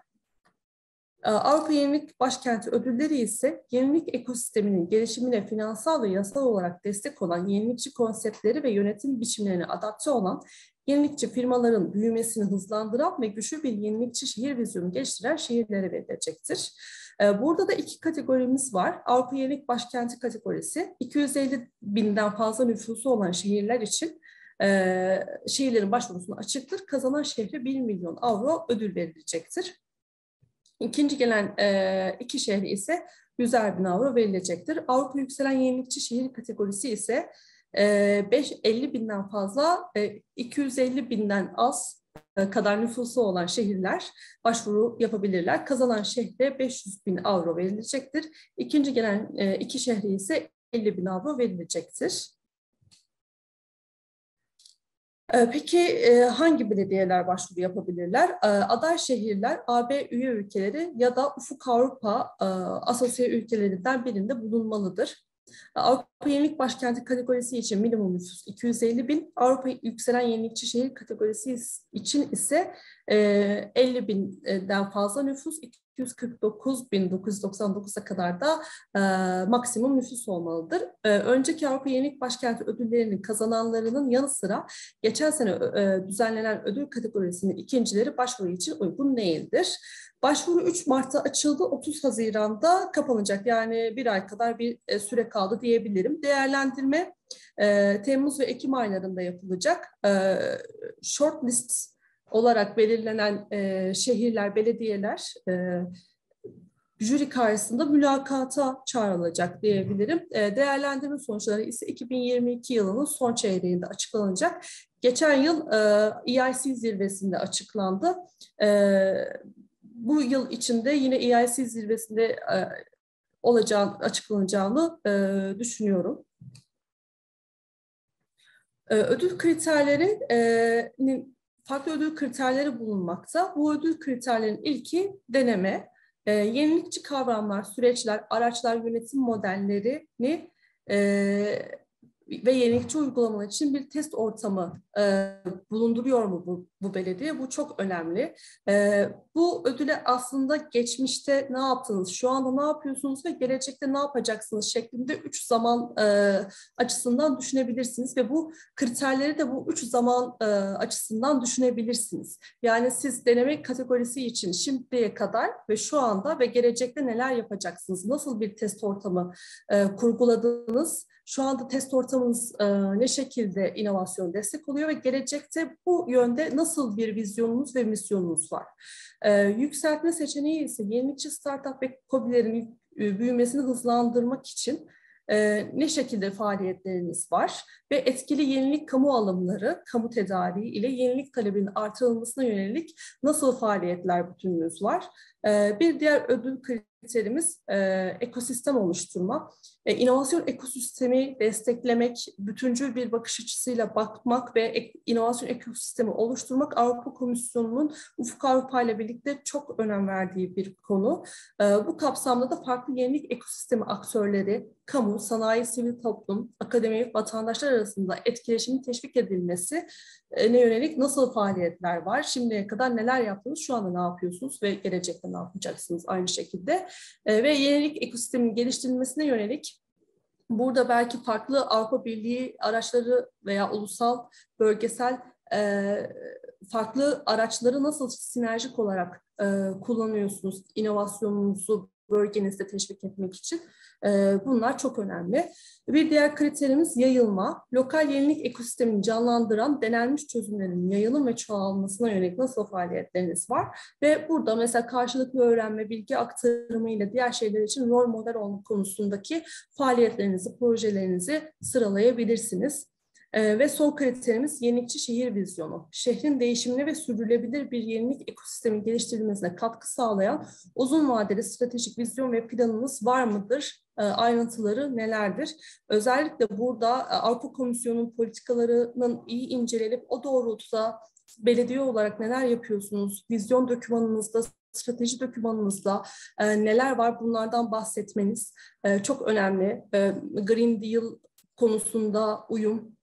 Speaker 4: Ee, Avrupa Yenilik Başkenti ödülleri ise yenilik ekosisteminin gelişimine finansal ve yasal olarak destek olan yenilikçi konseptleri ve yönetim biçimlerine adapte olan yenilikçi firmaların büyümesini hızlandıran ve güçlü bir yenilikçi şehir vizyonu geliştiren şehirlere verilecektir. Ee, burada da iki kategorimiz var. Avrupa Yenilik Başkenti kategorisi 250 binden fazla nüfusu olan şehirler için e, şehirlerin başvurusunu açıktır. Kazanan şehre 1 milyon avro ödül verilecektir. İkinci gelen e, iki şehri ise 100'er bin avro verilecektir. Avrupa Yükselen Yenilikçi Şehir kategorisi ise e, 5, 50 binden fazla, e, 250 binden az e, kadar nüfusu olan şehirler başvuru yapabilirler. Kazanan şehre 500 bin avro verilecektir. İkinci gelen e, iki şehri ise 50 bin avro verilecektir. Ee, peki e, hangi belediyeler başvuru yapabilirler? Ee, aday şehirler AB üye ülkeleri ya da Ufuk Avrupa e, asosiye ülkelerinden birinde bulunmalıdır. Avrupa Yenilik Başkenti kategorisi için minimum nüfus 250 bin, Avrupa Yükselen Yenilikçi Şehir kategorisi için ise 50 binden fazla nüfus, 249.999'a kadar da e, maksimum nüfus olmalıdır. E, önceki Avrupa Yenilik Başkenti ödüllerinin kazananlarının yanı sıra geçen sene e, düzenlenen ödül kategorisinin ikincileri başvuru için uygun değildir. Başvuru 3 Mart'ta açıldı, 30 Haziran'da kapanacak. Yani bir ay kadar bir e, süre kaldı diyebilirim. Değerlendirme e, Temmuz ve Ekim aylarında yapılacak. E, shortlist olarak belirlenen e, şehirler, belediyeler e, jüri karşısında mülakata çağrılacak diyebilirim. E, değerlendirme sonuçları ise 2022 yılının son çeyreğinde açıklanacak. Geçen yıl e, EIC zirvesinde açıklandı. E, bu yıl içinde yine EIC zirvesinde e, olacağını, açıklanacağını e, düşünüyorum. E, ödül kriterlerinin farklı ödül kriterleri bulunmakta. Bu ödül kriterlerin ilki deneme. E, yenilikçi kavramlar, süreçler, araçlar, yönetim modellerini e, ve yenilikçi uygulamalar için bir test ortamı e, bulunduruyor mu bu, bu belediye? Bu çok önemli. E, bu ödüle aslında geçmişte ne yaptınız, şu anda ne yapıyorsunuz ve gelecekte ne yapacaksınız şeklinde üç zaman e, açısından düşünebilirsiniz ve bu kriterleri de bu üç zaman e, açısından düşünebilirsiniz. Yani siz deneme kategorisi için şimdiye kadar ve şu anda ve gelecekte neler yapacaksınız, nasıl bir test ortamı e, kurguladınız, şu anda test ortamınız e, ne şekilde inovasyon destek oluyor ve gelecekte bu yönde nasıl bir vizyonunuz ve misyonunuz var? E, yükseltme seçeneği ise yenilikçi startup ve COBİ'lerin e, büyümesini hızlandırmak için e, ne şekilde faaliyetleriniz var ve etkili yenilik kamu alımları, kamu tedariği ile yenilik talebinin artırılmasına yönelik nasıl faaliyetler bütününüz var? E, bir diğer ödül kriterimiz e, ekosistem oluşturma. E, inovasyon ekosistemi desteklemek, bütüncül bir bakış açısıyla bakmak ve inovasyon ekosistemi oluşturmak Avrupa Komisyonu'nun Ufuk Avrupa ile birlikte çok önem verdiği bir konu. E, bu kapsamda da farklı yenilik ekosistemi aktörleri, kamu, sanayi, sivil toplum, akademi, vatandaşlar arasında etkileşimin teşvik edilmesi ne yönelik nasıl faaliyetler var? Şimdiye kadar neler yaptınız? Şu anda ne yapıyorsunuz ve gelecekte ne yapacaksınız aynı şekilde? E, ve yenilik ekosistemin geliştirilmesine yönelik burada belki farklı Avrupa Birliği araçları veya ulusal, bölgesel e, farklı araçları nasıl sinerjik olarak e, kullanıyorsunuz inovasyonunuzu bölgenizde teşvik etmek için? Ee, bunlar çok önemli. Bir diğer kriterimiz yayılma. Lokal yenilik ekosistemini canlandıran denenmiş çözümlerin yayılım ve çoğalmasına yönelik nasıl faaliyetleriniz var? Ve burada mesela karşılıklı öğrenme, bilgi aktarımı ile diğer şeyler için rol model olma konusundaki faaliyetlerinizi, projelerinizi sıralayabilirsiniz. Ee, ve son kriterimiz yenilikçi şehir vizyonu. Şehrin değişimine ve sürdürülebilir bir yenilik ekosistemi geliştirilmesine katkı sağlayan uzun vadeli stratejik vizyon ve planınız var mıdır? E, ayrıntıları nelerdir? Özellikle burada e, Avrupa Komisyonu'nun politikalarının iyi incelenip o doğrultuda belediye olarak neler yapıyorsunuz? Vizyon dokümanınızda, strateji dokümanınızda e, neler var bunlardan bahsetmeniz çok önemli. Green Deal konusunda uyum,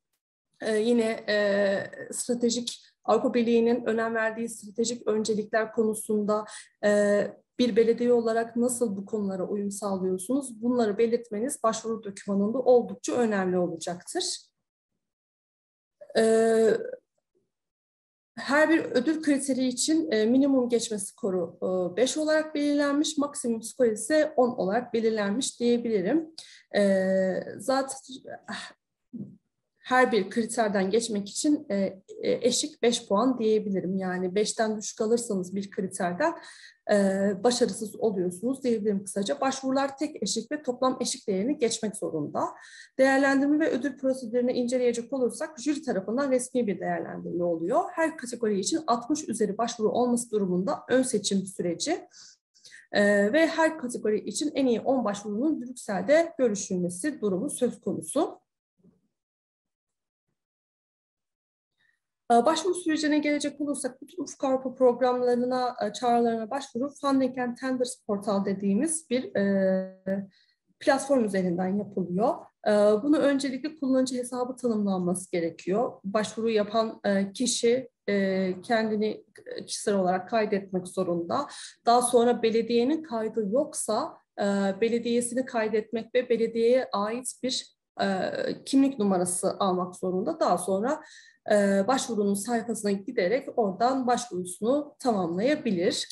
Speaker 4: yine stratejik Avrupa Birliği'nin önem verdiği stratejik öncelikler konusunda bir belediye olarak nasıl bu konulara uyum sağlıyorsunuz? Bunları belirtmeniz başvuru dokümanında oldukça önemli olacaktır. Ee, her bir ödül kriteri için e, minimum geçme skoru 5 e, olarak belirlenmiş, maksimum skor ise 10 olarak belirlenmiş diyebilirim. Ee, zaten her bir kriterden geçmek için e, eşik 5 puan diyebilirim. Yani 5'ten düşük alırsanız bir kriterden e, başarısız oluyorsunuz diyebilirim kısaca. Başvurular tek eşik ve toplam eşik değerini geçmek zorunda. Değerlendirme ve ödül prosedürünü inceleyecek olursak jüri tarafından resmi bir değerlendirme oluyor. Her kategori için 60 üzeri başvuru olması durumunda ön seçim süreci ee, ve her kategori için en iyi 10 başvurunun Brüksel'de görüşülmesi durumu söz konusu. Başvuru sürecine gelecek olursak bütün Ufuk Avrupa programlarına, e, çağrılarına başvuru Funding and Tenders Portal dediğimiz bir e, platform üzerinden yapılıyor. E, bunu öncelikle kullanıcı hesabı tanımlanması gerekiyor. Başvuru yapan kişi kendini kişisel olarak kaydetmek zorunda. Daha sonra belediyenin kaydı yoksa belediyesini kaydetmek ve belediyeye ait bir e, kimlik numarası almak zorunda. Daha sonra e, başvurunun sayfasına giderek oradan başvurusunu tamamlayabilir.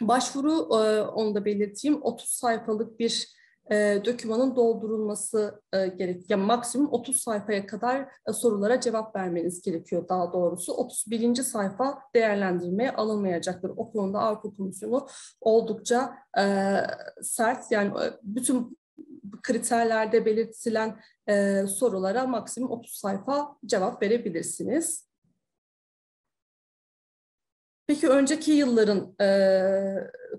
Speaker 4: Başvuru, e, onu da belirteyim, 30 sayfalık bir e, dokümanın doldurulması e, gerekiyor. Yani maksimum 30 sayfaya kadar e, sorulara cevap vermeniz gerekiyor daha doğrusu. 31. sayfa değerlendirmeye alınmayacaktır. O konuda Avrupa Komisyonu oldukça e, sert. Yani bütün kriterlerde belirtilen e, sorulara maksimum 30 sayfa cevap verebilirsiniz. Peki önceki yılların e,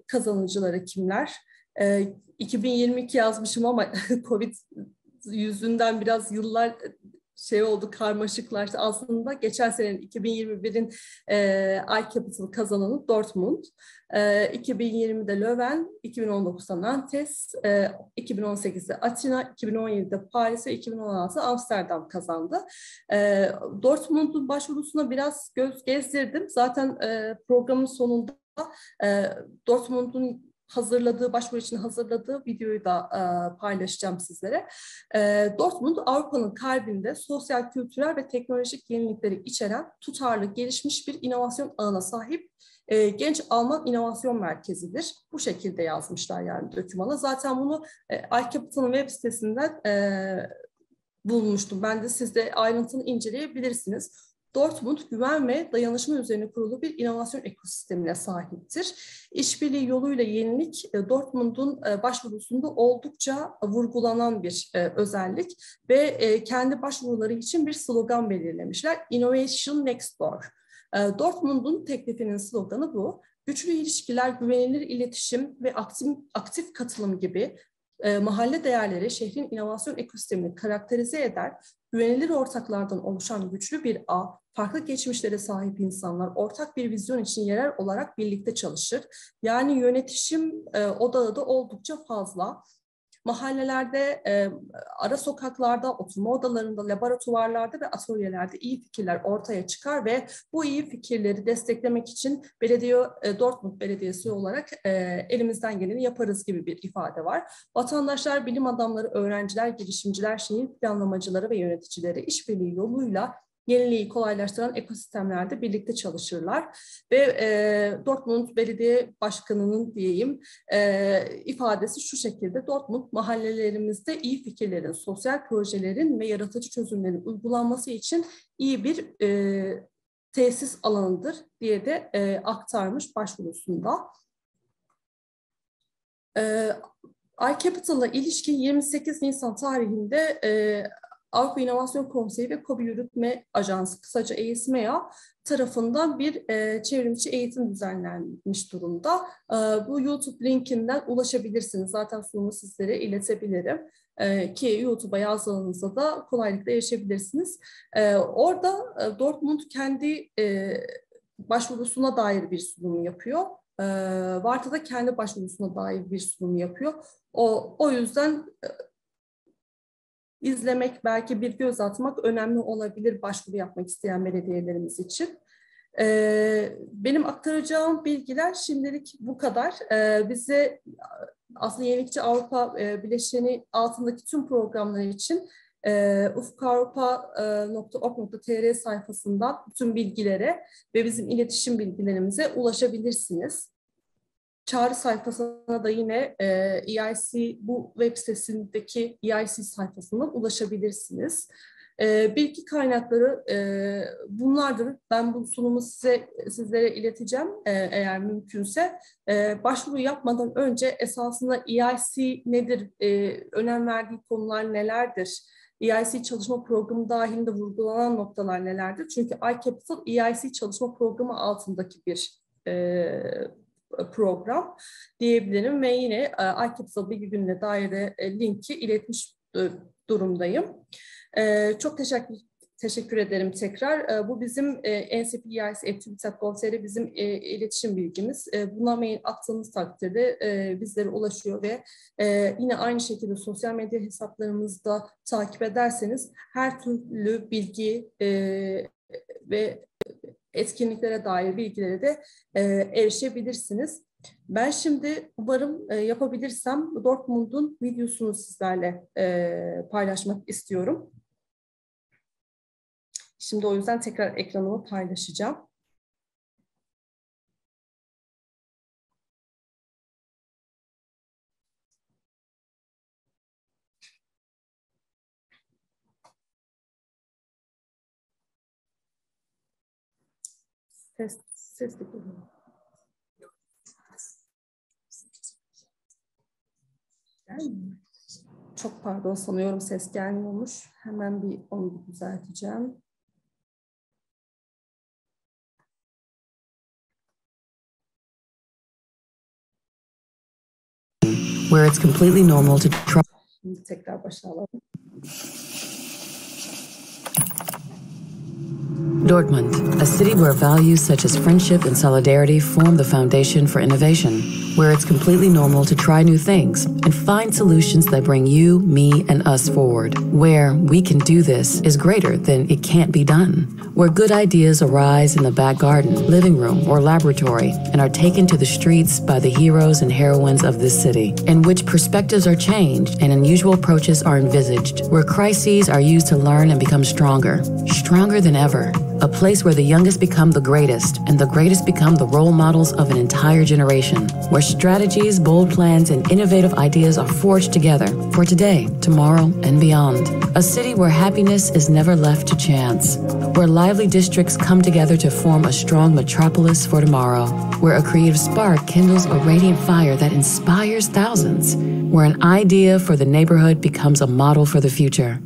Speaker 4: kazanıcıları kimler? E, 2022 yazmışım ama <laughs> Covid yüzünden biraz yıllar şey oldu karmaşıklaştı. Aslında geçen senenin 2021'in e, iCapital kazananı Dortmund, e, 2020'de Löwen, 2019'da Nantes, e, 2018'de Atina, 2017'de Paris ve 2016'da Amsterdam kazandı. E, Dortmund'un başvurusuna biraz göz gezdirdim. Zaten e, programın sonunda e, Dortmund'un hazırladığı, başvuru için hazırladığı videoyu da e, paylaşacağım sizlere. E, Dortmund, Avrupa'nın kalbinde sosyal, kültürel ve teknolojik yenilikleri içeren tutarlı, gelişmiş bir inovasyon ağına sahip e, genç Alman inovasyon merkezidir. Bu şekilde yazmışlar yani dokümana. Zaten bunu e, iCapital'ın web sitesinden e, bulmuştum. Ben de siz de ayrıntını inceleyebilirsiniz. Dortmund güven ve dayanışma üzerine kurulu bir inovasyon ekosistemine sahiptir. İşbirliği yoluyla yenilik e, Dortmund'un e, başvurusunda oldukça vurgulanan bir e, özellik ve kendi başvuruları için bir slogan belirlemişler. Innovation Next Door. Dortmund'un teklifinin sloganı bu. Güçlü ilişkiler, güvenilir iletişim ve aktif, aktif katılım gibi e, mahalle değerleri şehrin inovasyon ekosistemini karakterize eder, güvenilir ortaklardan oluşan güçlü bir ağ, farklı geçmişlere sahip insanlar ortak bir vizyon için yerel olarak birlikte çalışır. Yani yönetişim e, odağı da oldukça fazla mahallelerde, e, ara sokaklarda, oturma odalarında, laboratuvarlarda ve atölyelerde iyi fikirler ortaya çıkar ve bu iyi fikirleri desteklemek için belediye e, Dortmund Belediyesi olarak e, elimizden geleni yaparız gibi bir ifade var. Vatandaşlar, bilim adamları, öğrenciler, girişimciler, şehir planlamacıları ve yöneticileri işbirliği yoluyla yeniliği kolaylaştıran ekosistemlerde birlikte çalışırlar. Ve e, Dortmund Belediye Başkanı'nın diyeyim e, ifadesi şu şekilde Dortmund mahallelerimizde iyi fikirlerin, sosyal projelerin ve yaratıcı çözümlerin uygulanması için iyi bir e, tesis alanıdır diye de e, aktarmış başvurusunda. E, iCapital'a ilişkin 28 Nisan tarihinde e, Avrupa İnovasyon Konseyi ve KOBİ Yürütme Ajansı kısaca EİSMEA tarafından bir e, çevrimiçi eğitim düzenlenmiş durumda. E, bu YouTube linkinden ulaşabilirsiniz. Zaten sunumu sizlere iletebilirim. E, ki YouTube'a yazdığınızda da kolaylıkla erişebilirsiniz. E, orada e, Dortmund kendi e, başvurusuna dair bir sunum yapıyor. E, Varta da kendi başvurusuna dair bir sunum yapıyor. O, o yüzden e, izlemek, belki bir göz atmak önemli olabilir başvuru yapmak isteyen belediyelerimiz için. Ee, benim aktaracağım bilgiler şimdilik bu kadar. Ee, bize aslında Yenilikçi Avrupa e, Bileşeni altındaki tüm programlar için e, ufkavrupa.org.tr sayfasından bütün bilgilere ve bizim iletişim bilgilerimize ulaşabilirsiniz. Çağrı sayfasına da yine e, EIC bu web sitesindeki EIC sayfasından ulaşabilirsiniz. E, bilgi kaynakları e, bunlardır. Ben bu sunumu size sizlere ileteceğim e, eğer mümkünse. E, başvuru yapmadan önce esasında EIC nedir, e, önem verdiği konular nelerdir? EIC çalışma programı dahilinde vurgulanan noktalar nelerdir? Çünkü iCapital EIC çalışma programı altındaki bir e, program diyebilirim ve yine e, iCapital bilgi gününe dair e, linki iletmiş e, durumdayım. Çok teşekkür Teşekkür ederim tekrar. Bu bizim ncpic.twitter.com.tr bizim iletişim bilgimiz. Buna mail attığınız takdirde bizlere ulaşıyor ve yine aynı şekilde sosyal medya hesaplarımızda takip ederseniz her türlü bilgi ve etkinliklere dair bilgilere de e, erişebilirsiniz. Ben şimdi umarım e, yapabilirsem Dortmund'un videosunu sizlerle e, paylaşmak istiyorum. Şimdi o yüzden tekrar ekranımı paylaşacağım. Ses, ses de Çok pardon sanıyorum ses gelmiyormuş. Hemen bir onu düzelteceğim.
Speaker 5: Where it's completely normal to try.
Speaker 4: Şimdi tekrar başa
Speaker 5: Dortmund, a city where values such as friendship and solidarity form the foundation for innovation, where it's completely normal to try new things and find solutions that bring you, me, and us forward, where we can do this is greater than it can't be done, where good ideas arise in the back garden, living room, or laboratory and are taken to the streets by the heroes and heroines of this city, in which perspectives are changed and unusual approaches are envisaged, where crises are used to learn and become stronger, stronger than ever. A place where the youngest become the greatest and the greatest become the role models of an entire generation, where strategies, bold plans, and innovative ideas are forged together for today, tomorrow, and beyond. A city where happiness is never left to chance, where lively districts come together to form a strong metropolis for tomorrow, where a creative spark kindles a radiant fire that inspires thousands, where an idea for the neighborhood becomes a model for the future.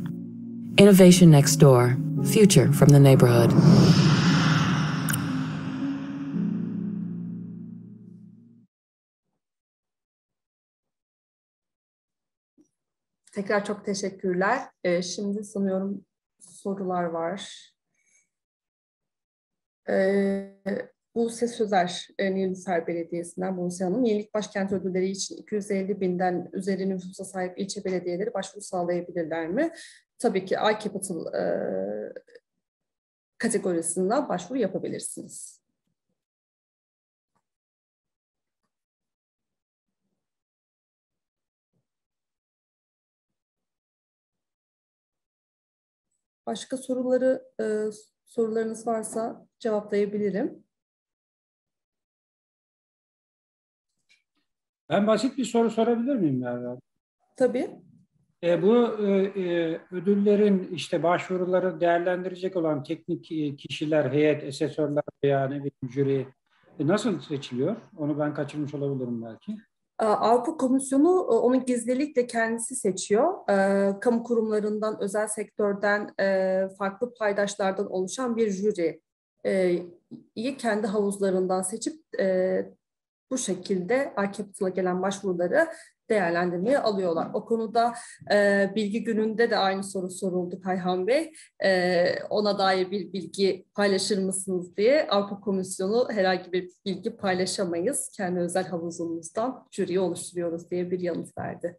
Speaker 5: Innovation next door, future from the neighborhood.
Speaker 4: Tekrar çok teşekkürler. Ee, şimdi sanıyorum sorular var. Ee, Buse Sözer, e, Nilüfer Belediyesi'nden Buse Hanım, Yenilik Başkent Ödülleri için 250 binden üzeri nüfusa sahip ilçe belediyeleri başvuru sağlayabilirler mi? Tabii ki iCapital e, kategorisinden başvuru yapabilirsiniz. Başka soruları e, sorularınız varsa cevaplayabilirim.
Speaker 2: Ben basit bir soru sorabilir miyim Merve?
Speaker 4: Tabii.
Speaker 2: E, bu e, e, ödüllerin işte başvuruları değerlendirecek olan teknik e, kişiler, heyet, esesörler veya ne bileyim jüri e, nasıl seçiliyor? Onu ben kaçırmış olabilirim belki.
Speaker 4: Avrupa Komisyonu e, onu gizlilikle kendisi seçiyor. E, kamu kurumlarından, özel sektörden, e, farklı paydaşlardan oluşan bir jüri iyi kendi havuzlarından seçip bu şekilde iCapital'a gelen başvuruları değerlendirmeye alıyorlar. O konuda e, bilgi gününde de aynı soru soruldu Kayhan Bey. E, ona dair bir bilgi paylaşır mısınız diye Avrupa Komisyonu herhangi bir bilgi paylaşamayız. Kendi özel havuzumuzdan jüriyi oluşturuyoruz diye bir yanıt verdi.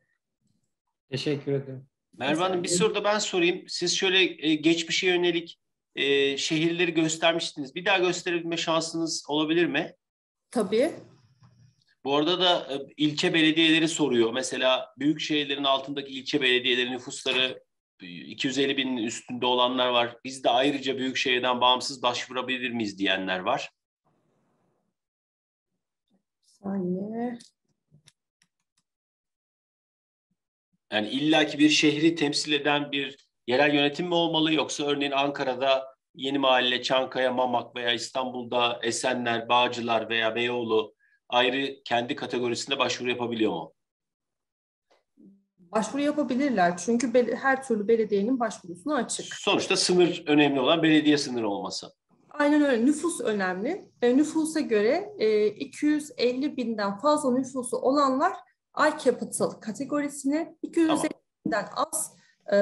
Speaker 2: Teşekkür ederim.
Speaker 3: Merve Hanım bir soru da ben sorayım. Siz şöyle e, geçmişe yönelik e, şehirleri göstermiştiniz. Bir daha gösterebilme şansınız olabilir mi?
Speaker 4: Tabii.
Speaker 3: Bu arada da e, ilçe belediyeleri soruyor. Mesela büyük şehirlerin altındaki ilçe belediyeleri nüfusları 250 e, binin üstünde olanlar var. Biz de ayrıca büyük şehirden bağımsız başvurabilir miyiz diyenler var.
Speaker 4: Saniye.
Speaker 3: Yani illaki bir şehri temsil eden bir yerel yönetim mi olmalı yoksa örneğin Ankara'da Yeni Mahalle, Çankaya, Mamak veya İstanbul'da Esenler, Bağcılar veya Beyoğlu ayrı kendi kategorisinde başvuru yapabiliyor mu?
Speaker 4: Başvuru yapabilirler çünkü her türlü belediyenin başvurusuna açık.
Speaker 3: Sonuçta sınır önemli olan belediye sınırı olması.
Speaker 4: Aynen öyle. Nüfus önemli. E, nüfusa göre e, 250 binden fazla nüfusu olanlar iCapital kategorisine, 250 tamam. binden az e,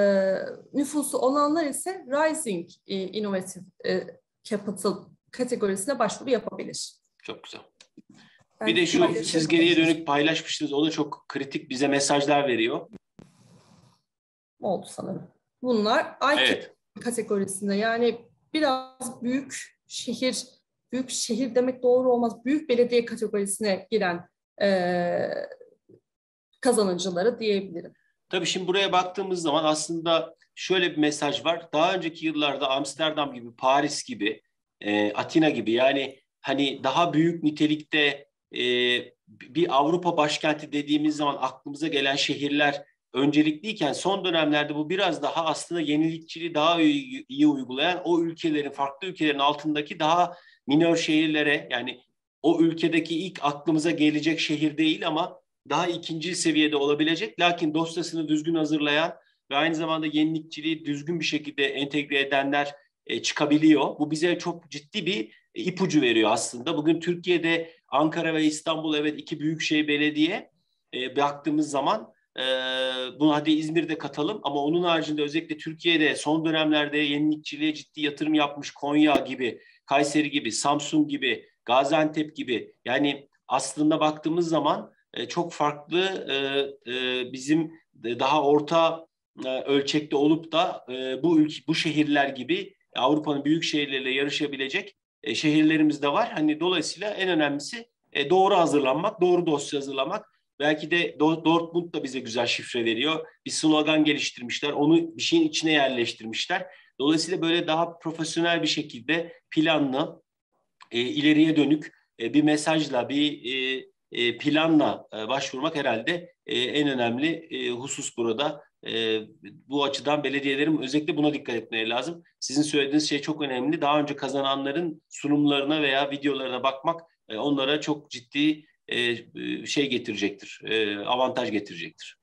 Speaker 4: nüfusu olanlar ise Rising e, Innovative e, Capital kategorisine başvuru yapabilir.
Speaker 3: Çok güzel. Ben bir de şu siz geriye dönük paylaşmıştınız. O da çok kritik bize mesajlar veriyor.
Speaker 4: Oldu sanırım. Bunlar IQ evet. kategorisinde yani biraz büyük şehir, büyük şehir demek doğru olmaz, büyük belediye kategorisine giren e, kazanıcıları diyebilirim.
Speaker 3: Tabii şimdi buraya baktığımız zaman aslında şöyle bir mesaj var. Daha önceki yıllarda Amsterdam gibi, Paris gibi, e, Atina gibi yani hani daha büyük nitelikte e, bir Avrupa başkenti dediğimiz zaman aklımıza gelen şehirler öncelikliyken son dönemlerde bu biraz daha aslında yenilikçiliği daha iyi, iyi uygulayan o ülkelerin, farklı ülkelerin altındaki daha minör şehirlere yani o ülkedeki ilk aklımıza gelecek şehir değil ama daha ikinci seviyede olabilecek lakin dosyasını düzgün hazırlayan ve aynı zamanda yenilikçiliği düzgün bir şekilde entegre edenler e, çıkabiliyor. Bu bize çok ciddi bir ipucu veriyor aslında. Bugün Türkiye'de Ankara ve İstanbul evet iki büyükşehir belediye e, baktığımız zaman e, bunu hadi İzmir'de katalım ama onun haricinde özellikle Türkiye'de son dönemlerde yenilikçiliğe ciddi yatırım yapmış Konya gibi, Kayseri gibi, Samsun gibi, Gaziantep gibi yani aslında baktığımız zaman e, çok farklı e, e, bizim daha orta e, ölçekte olup da e, bu ülke, bu şehirler gibi Avrupa'nın büyük şehirleriyle yarışabilecek e, şehirlerimiz de var. Hani dolayısıyla en önemlisi e, doğru hazırlanmak, doğru dosya hazırlamak. Belki de Dortmund da bize güzel şifre veriyor. Bir slogan geliştirmişler, onu bir şeyin içine yerleştirmişler. Dolayısıyla böyle daha profesyonel bir şekilde planlı, e, ileriye dönük bir mesajla, bir planla başvurmak herhalde en önemli husus burada. E, bu açıdan belediyelerin özellikle buna dikkat etmeleri lazım. Sizin söylediğiniz şey çok önemli. Daha önce kazananların sunumlarına veya videolarına bakmak e, onlara çok ciddi e, şey getirecektir, e, avantaj getirecektir.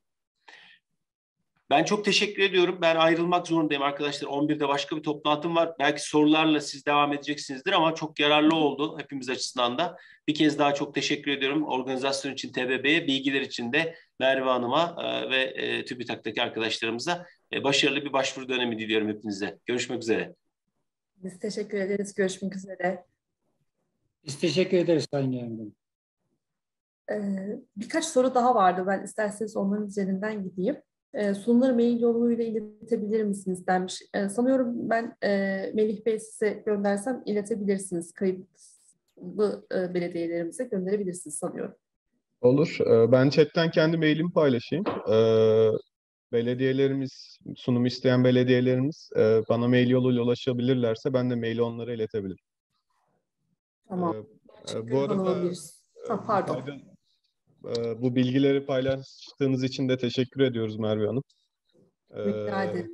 Speaker 3: Ben çok teşekkür ediyorum. Ben ayrılmak zorundayım arkadaşlar. 11'de başka bir toplantım var. Belki sorularla siz devam edeceksinizdir ama çok yararlı oldu hepimiz açısından da. Bir kez daha çok teşekkür ediyorum. Organizasyon için TBB'ye, bilgiler için de Merve Hanım'a e, ve e, TÜBİTAK'taki arkadaşlarımıza e, başarılı bir başvuru dönemi diliyorum hepinize. Görüşmek üzere.
Speaker 4: Biz teşekkür ederiz. Görüşmek üzere.
Speaker 2: Biz teşekkür ederiz Sayın Yönetim.
Speaker 4: Ee, birkaç soru daha vardı. Ben isterseniz onların üzerinden gideyim. Ee, sunumları mail yoluyla iletebilir misiniz denmiş. Ee, sanıyorum ben e, Melih Bey size göndersem iletebilirsiniz. Kayıtlı e, belediyelerimize gönderebilirsiniz sanıyorum.
Speaker 1: Olur. Ee, ben chatten kendi mailimi paylaşayım. Ee, belediyelerimiz, sunum isteyen belediyelerimiz e, bana mail yoluyla ulaşabilirlerse ben de maili onlara iletebilirim.
Speaker 4: Tamam.
Speaker 1: Ee, bu arada
Speaker 4: ha, pardon.
Speaker 1: bu bilgileri paylaştığınız için de teşekkür ediyoruz Merve Hanım.
Speaker 4: Rica ederim.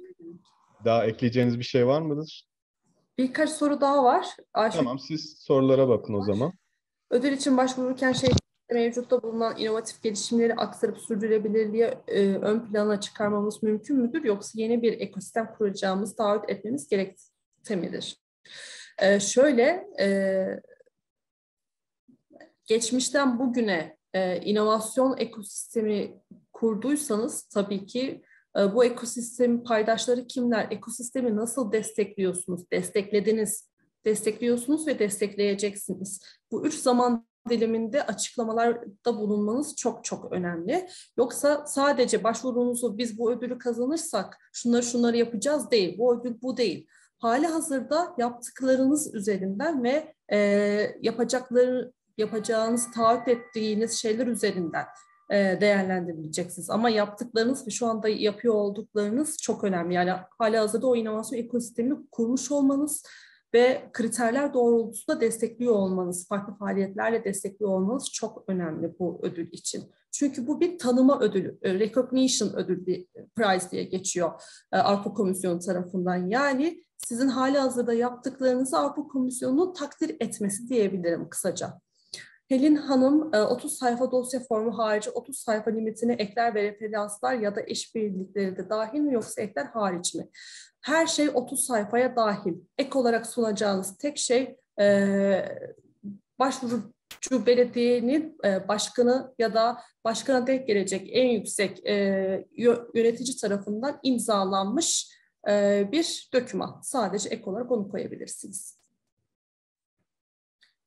Speaker 1: Daha ekleyeceğiniz bir şey var mıdır?
Speaker 4: Birkaç soru daha var.
Speaker 1: Ayşe... Tamam, siz sorulara bakın o zaman.
Speaker 4: Ödül için başvururken şey mevcutta bulunan inovatif gelişimleri aktarıp sürdürülebilirliği e, ön plana çıkarmamız mümkün müdür? Yoksa yeni bir ekosistem kuracağımız taahhüt etmemiz gerekse midir? E, şöyle, e, geçmişten bugüne e, inovasyon ekosistemi kurduysanız tabii ki e, bu ekosistemin paydaşları kimler? Ekosistemi nasıl destekliyorsunuz? Desteklediniz, destekliyorsunuz ve destekleyeceksiniz. Bu üç zaman diliminde açıklamalarda bulunmanız çok çok önemli. Yoksa sadece başvurunuzu biz bu ödülü kazanırsak şunları şunları yapacağız değil. Bu ödül bu değil. Hali hazırda yaptıklarınız üzerinden ve e, yapacakları yapacağınız taahhüt ettiğiniz şeyler üzerinden e, değerlendirileceksiniz. Ama yaptıklarınız ve şu anda yapıyor olduklarınız çok önemli. Yani hali hazırda o inovasyon ekosistemini kurmuş olmanız ve kriterler doğrultusunda destekliyor olmanız, farklı faaliyetlerle destekliyor olmanız çok önemli bu ödül için. Çünkü bu bir tanıma ödülü, e, recognition ödülü prize diye geçiyor e, Avrupa Komisyonu tarafından. Yani sizin hali hazırda yaptıklarınızı Avrupa Komisyonu'nun takdir etmesi diyebilirim kısaca. Pelin Hanım 30 e, sayfa dosya formu harici 30 sayfa limitine ekler ve referanslar ya da işbirlikleri de dahil mi yoksa ekler hariç mi? Her şey 30 sayfaya dahil. Ek olarak sunacağınız tek şey e, başvurucu belediyenin e, başkanı ya da başkana denk gelecek en yüksek e, yönetici tarafından imzalanmış e, bir döküman. Sadece ek olarak onu koyabilirsiniz.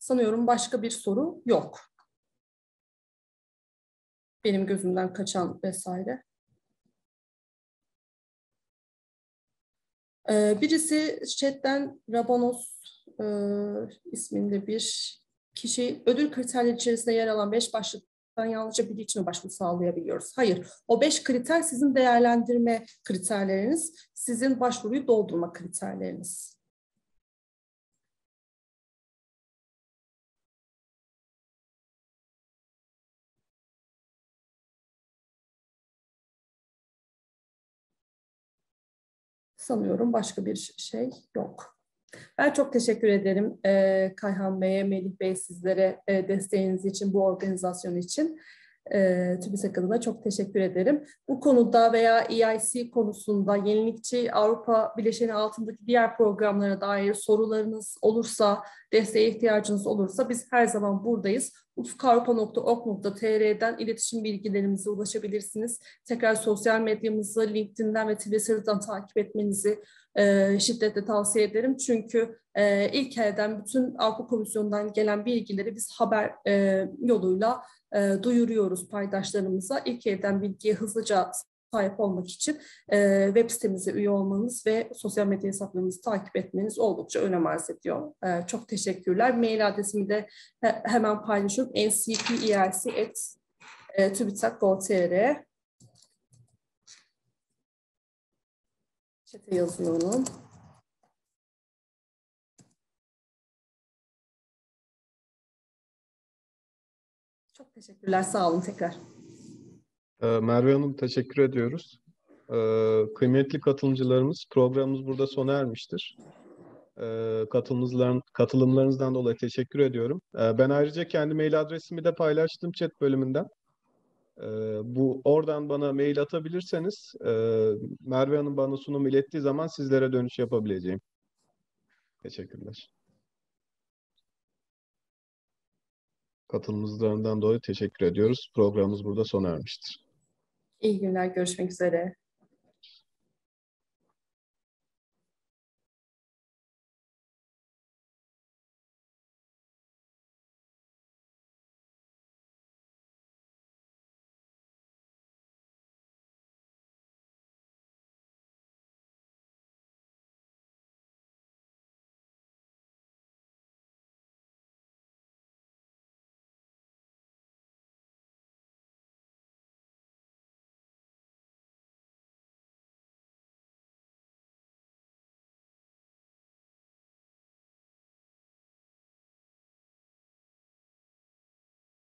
Speaker 4: Sanıyorum başka bir soru yok. Benim gözümden kaçan vesaire. Ee, birisi chatten Rabanos e, isminde bir kişi ödül kriterleri içerisinde yer alan beş başlıktan yalnızca biri için başvuru sağlayabiliyoruz? Hayır. O beş kriter sizin değerlendirme kriterleriniz, sizin başvuruyu doldurma kriterleriniz. Sanıyorum başka bir şey yok. Ben çok teşekkür ederim e, Kayhan Bey'e, Melih Bey sizlere e, desteğiniz için, bu organizasyon için. E, TÜBİSAK adına çok teşekkür ederim. Bu konuda veya EIC konusunda yenilikçi Avrupa Bileşeni altındaki diğer programlara dair sorularınız olursa, desteğe ihtiyacınız olursa biz her zaman buradayız. ufukavrupa.org.tr'den iletişim bilgilerimize ulaşabilirsiniz. Tekrar sosyal medyamızı LinkedIn'den ve Twitter'dan takip etmenizi e, şiddetle tavsiye ederim. Çünkü e, ilk elden bütün Avrupa Komisyonu'ndan gelen bilgileri biz haber e, yoluyla e, duyuruyoruz paydaşlarımıza. İlk elden bilgiye hızlıca sahip olmak için e, web sitemize üye olmanız ve sosyal medya hesaplarımızı takip etmeniz oldukça önem arz ediyor. E, çok teşekkürler. Mail adresimi de he, hemen paylaşıyorum. ncperc.tübitsak.gov.tr Çete yazıyorum. Çok teşekkürler. Sağ olun tekrar.
Speaker 1: Ee, Merve Hanım teşekkür ediyoruz. Ee, kıymetli katılımcılarımız programımız burada sona ermiştir. Ee, katılımlarınızdan, katılımlarınızdan dolayı teşekkür ediyorum. Ben ayrıca kendi mail adresimi de paylaştım chat bölümünden. Bu oradan bana mail atabilirseniz e, Merve Hanım bana sunum ilettiği zaman sizlere dönüş yapabileceğim. Teşekkürler. Katılımınızdan dolayı teşekkür ediyoruz. Programımız burada sona ermiştir.
Speaker 4: İyi günler. Görüşmek üzere.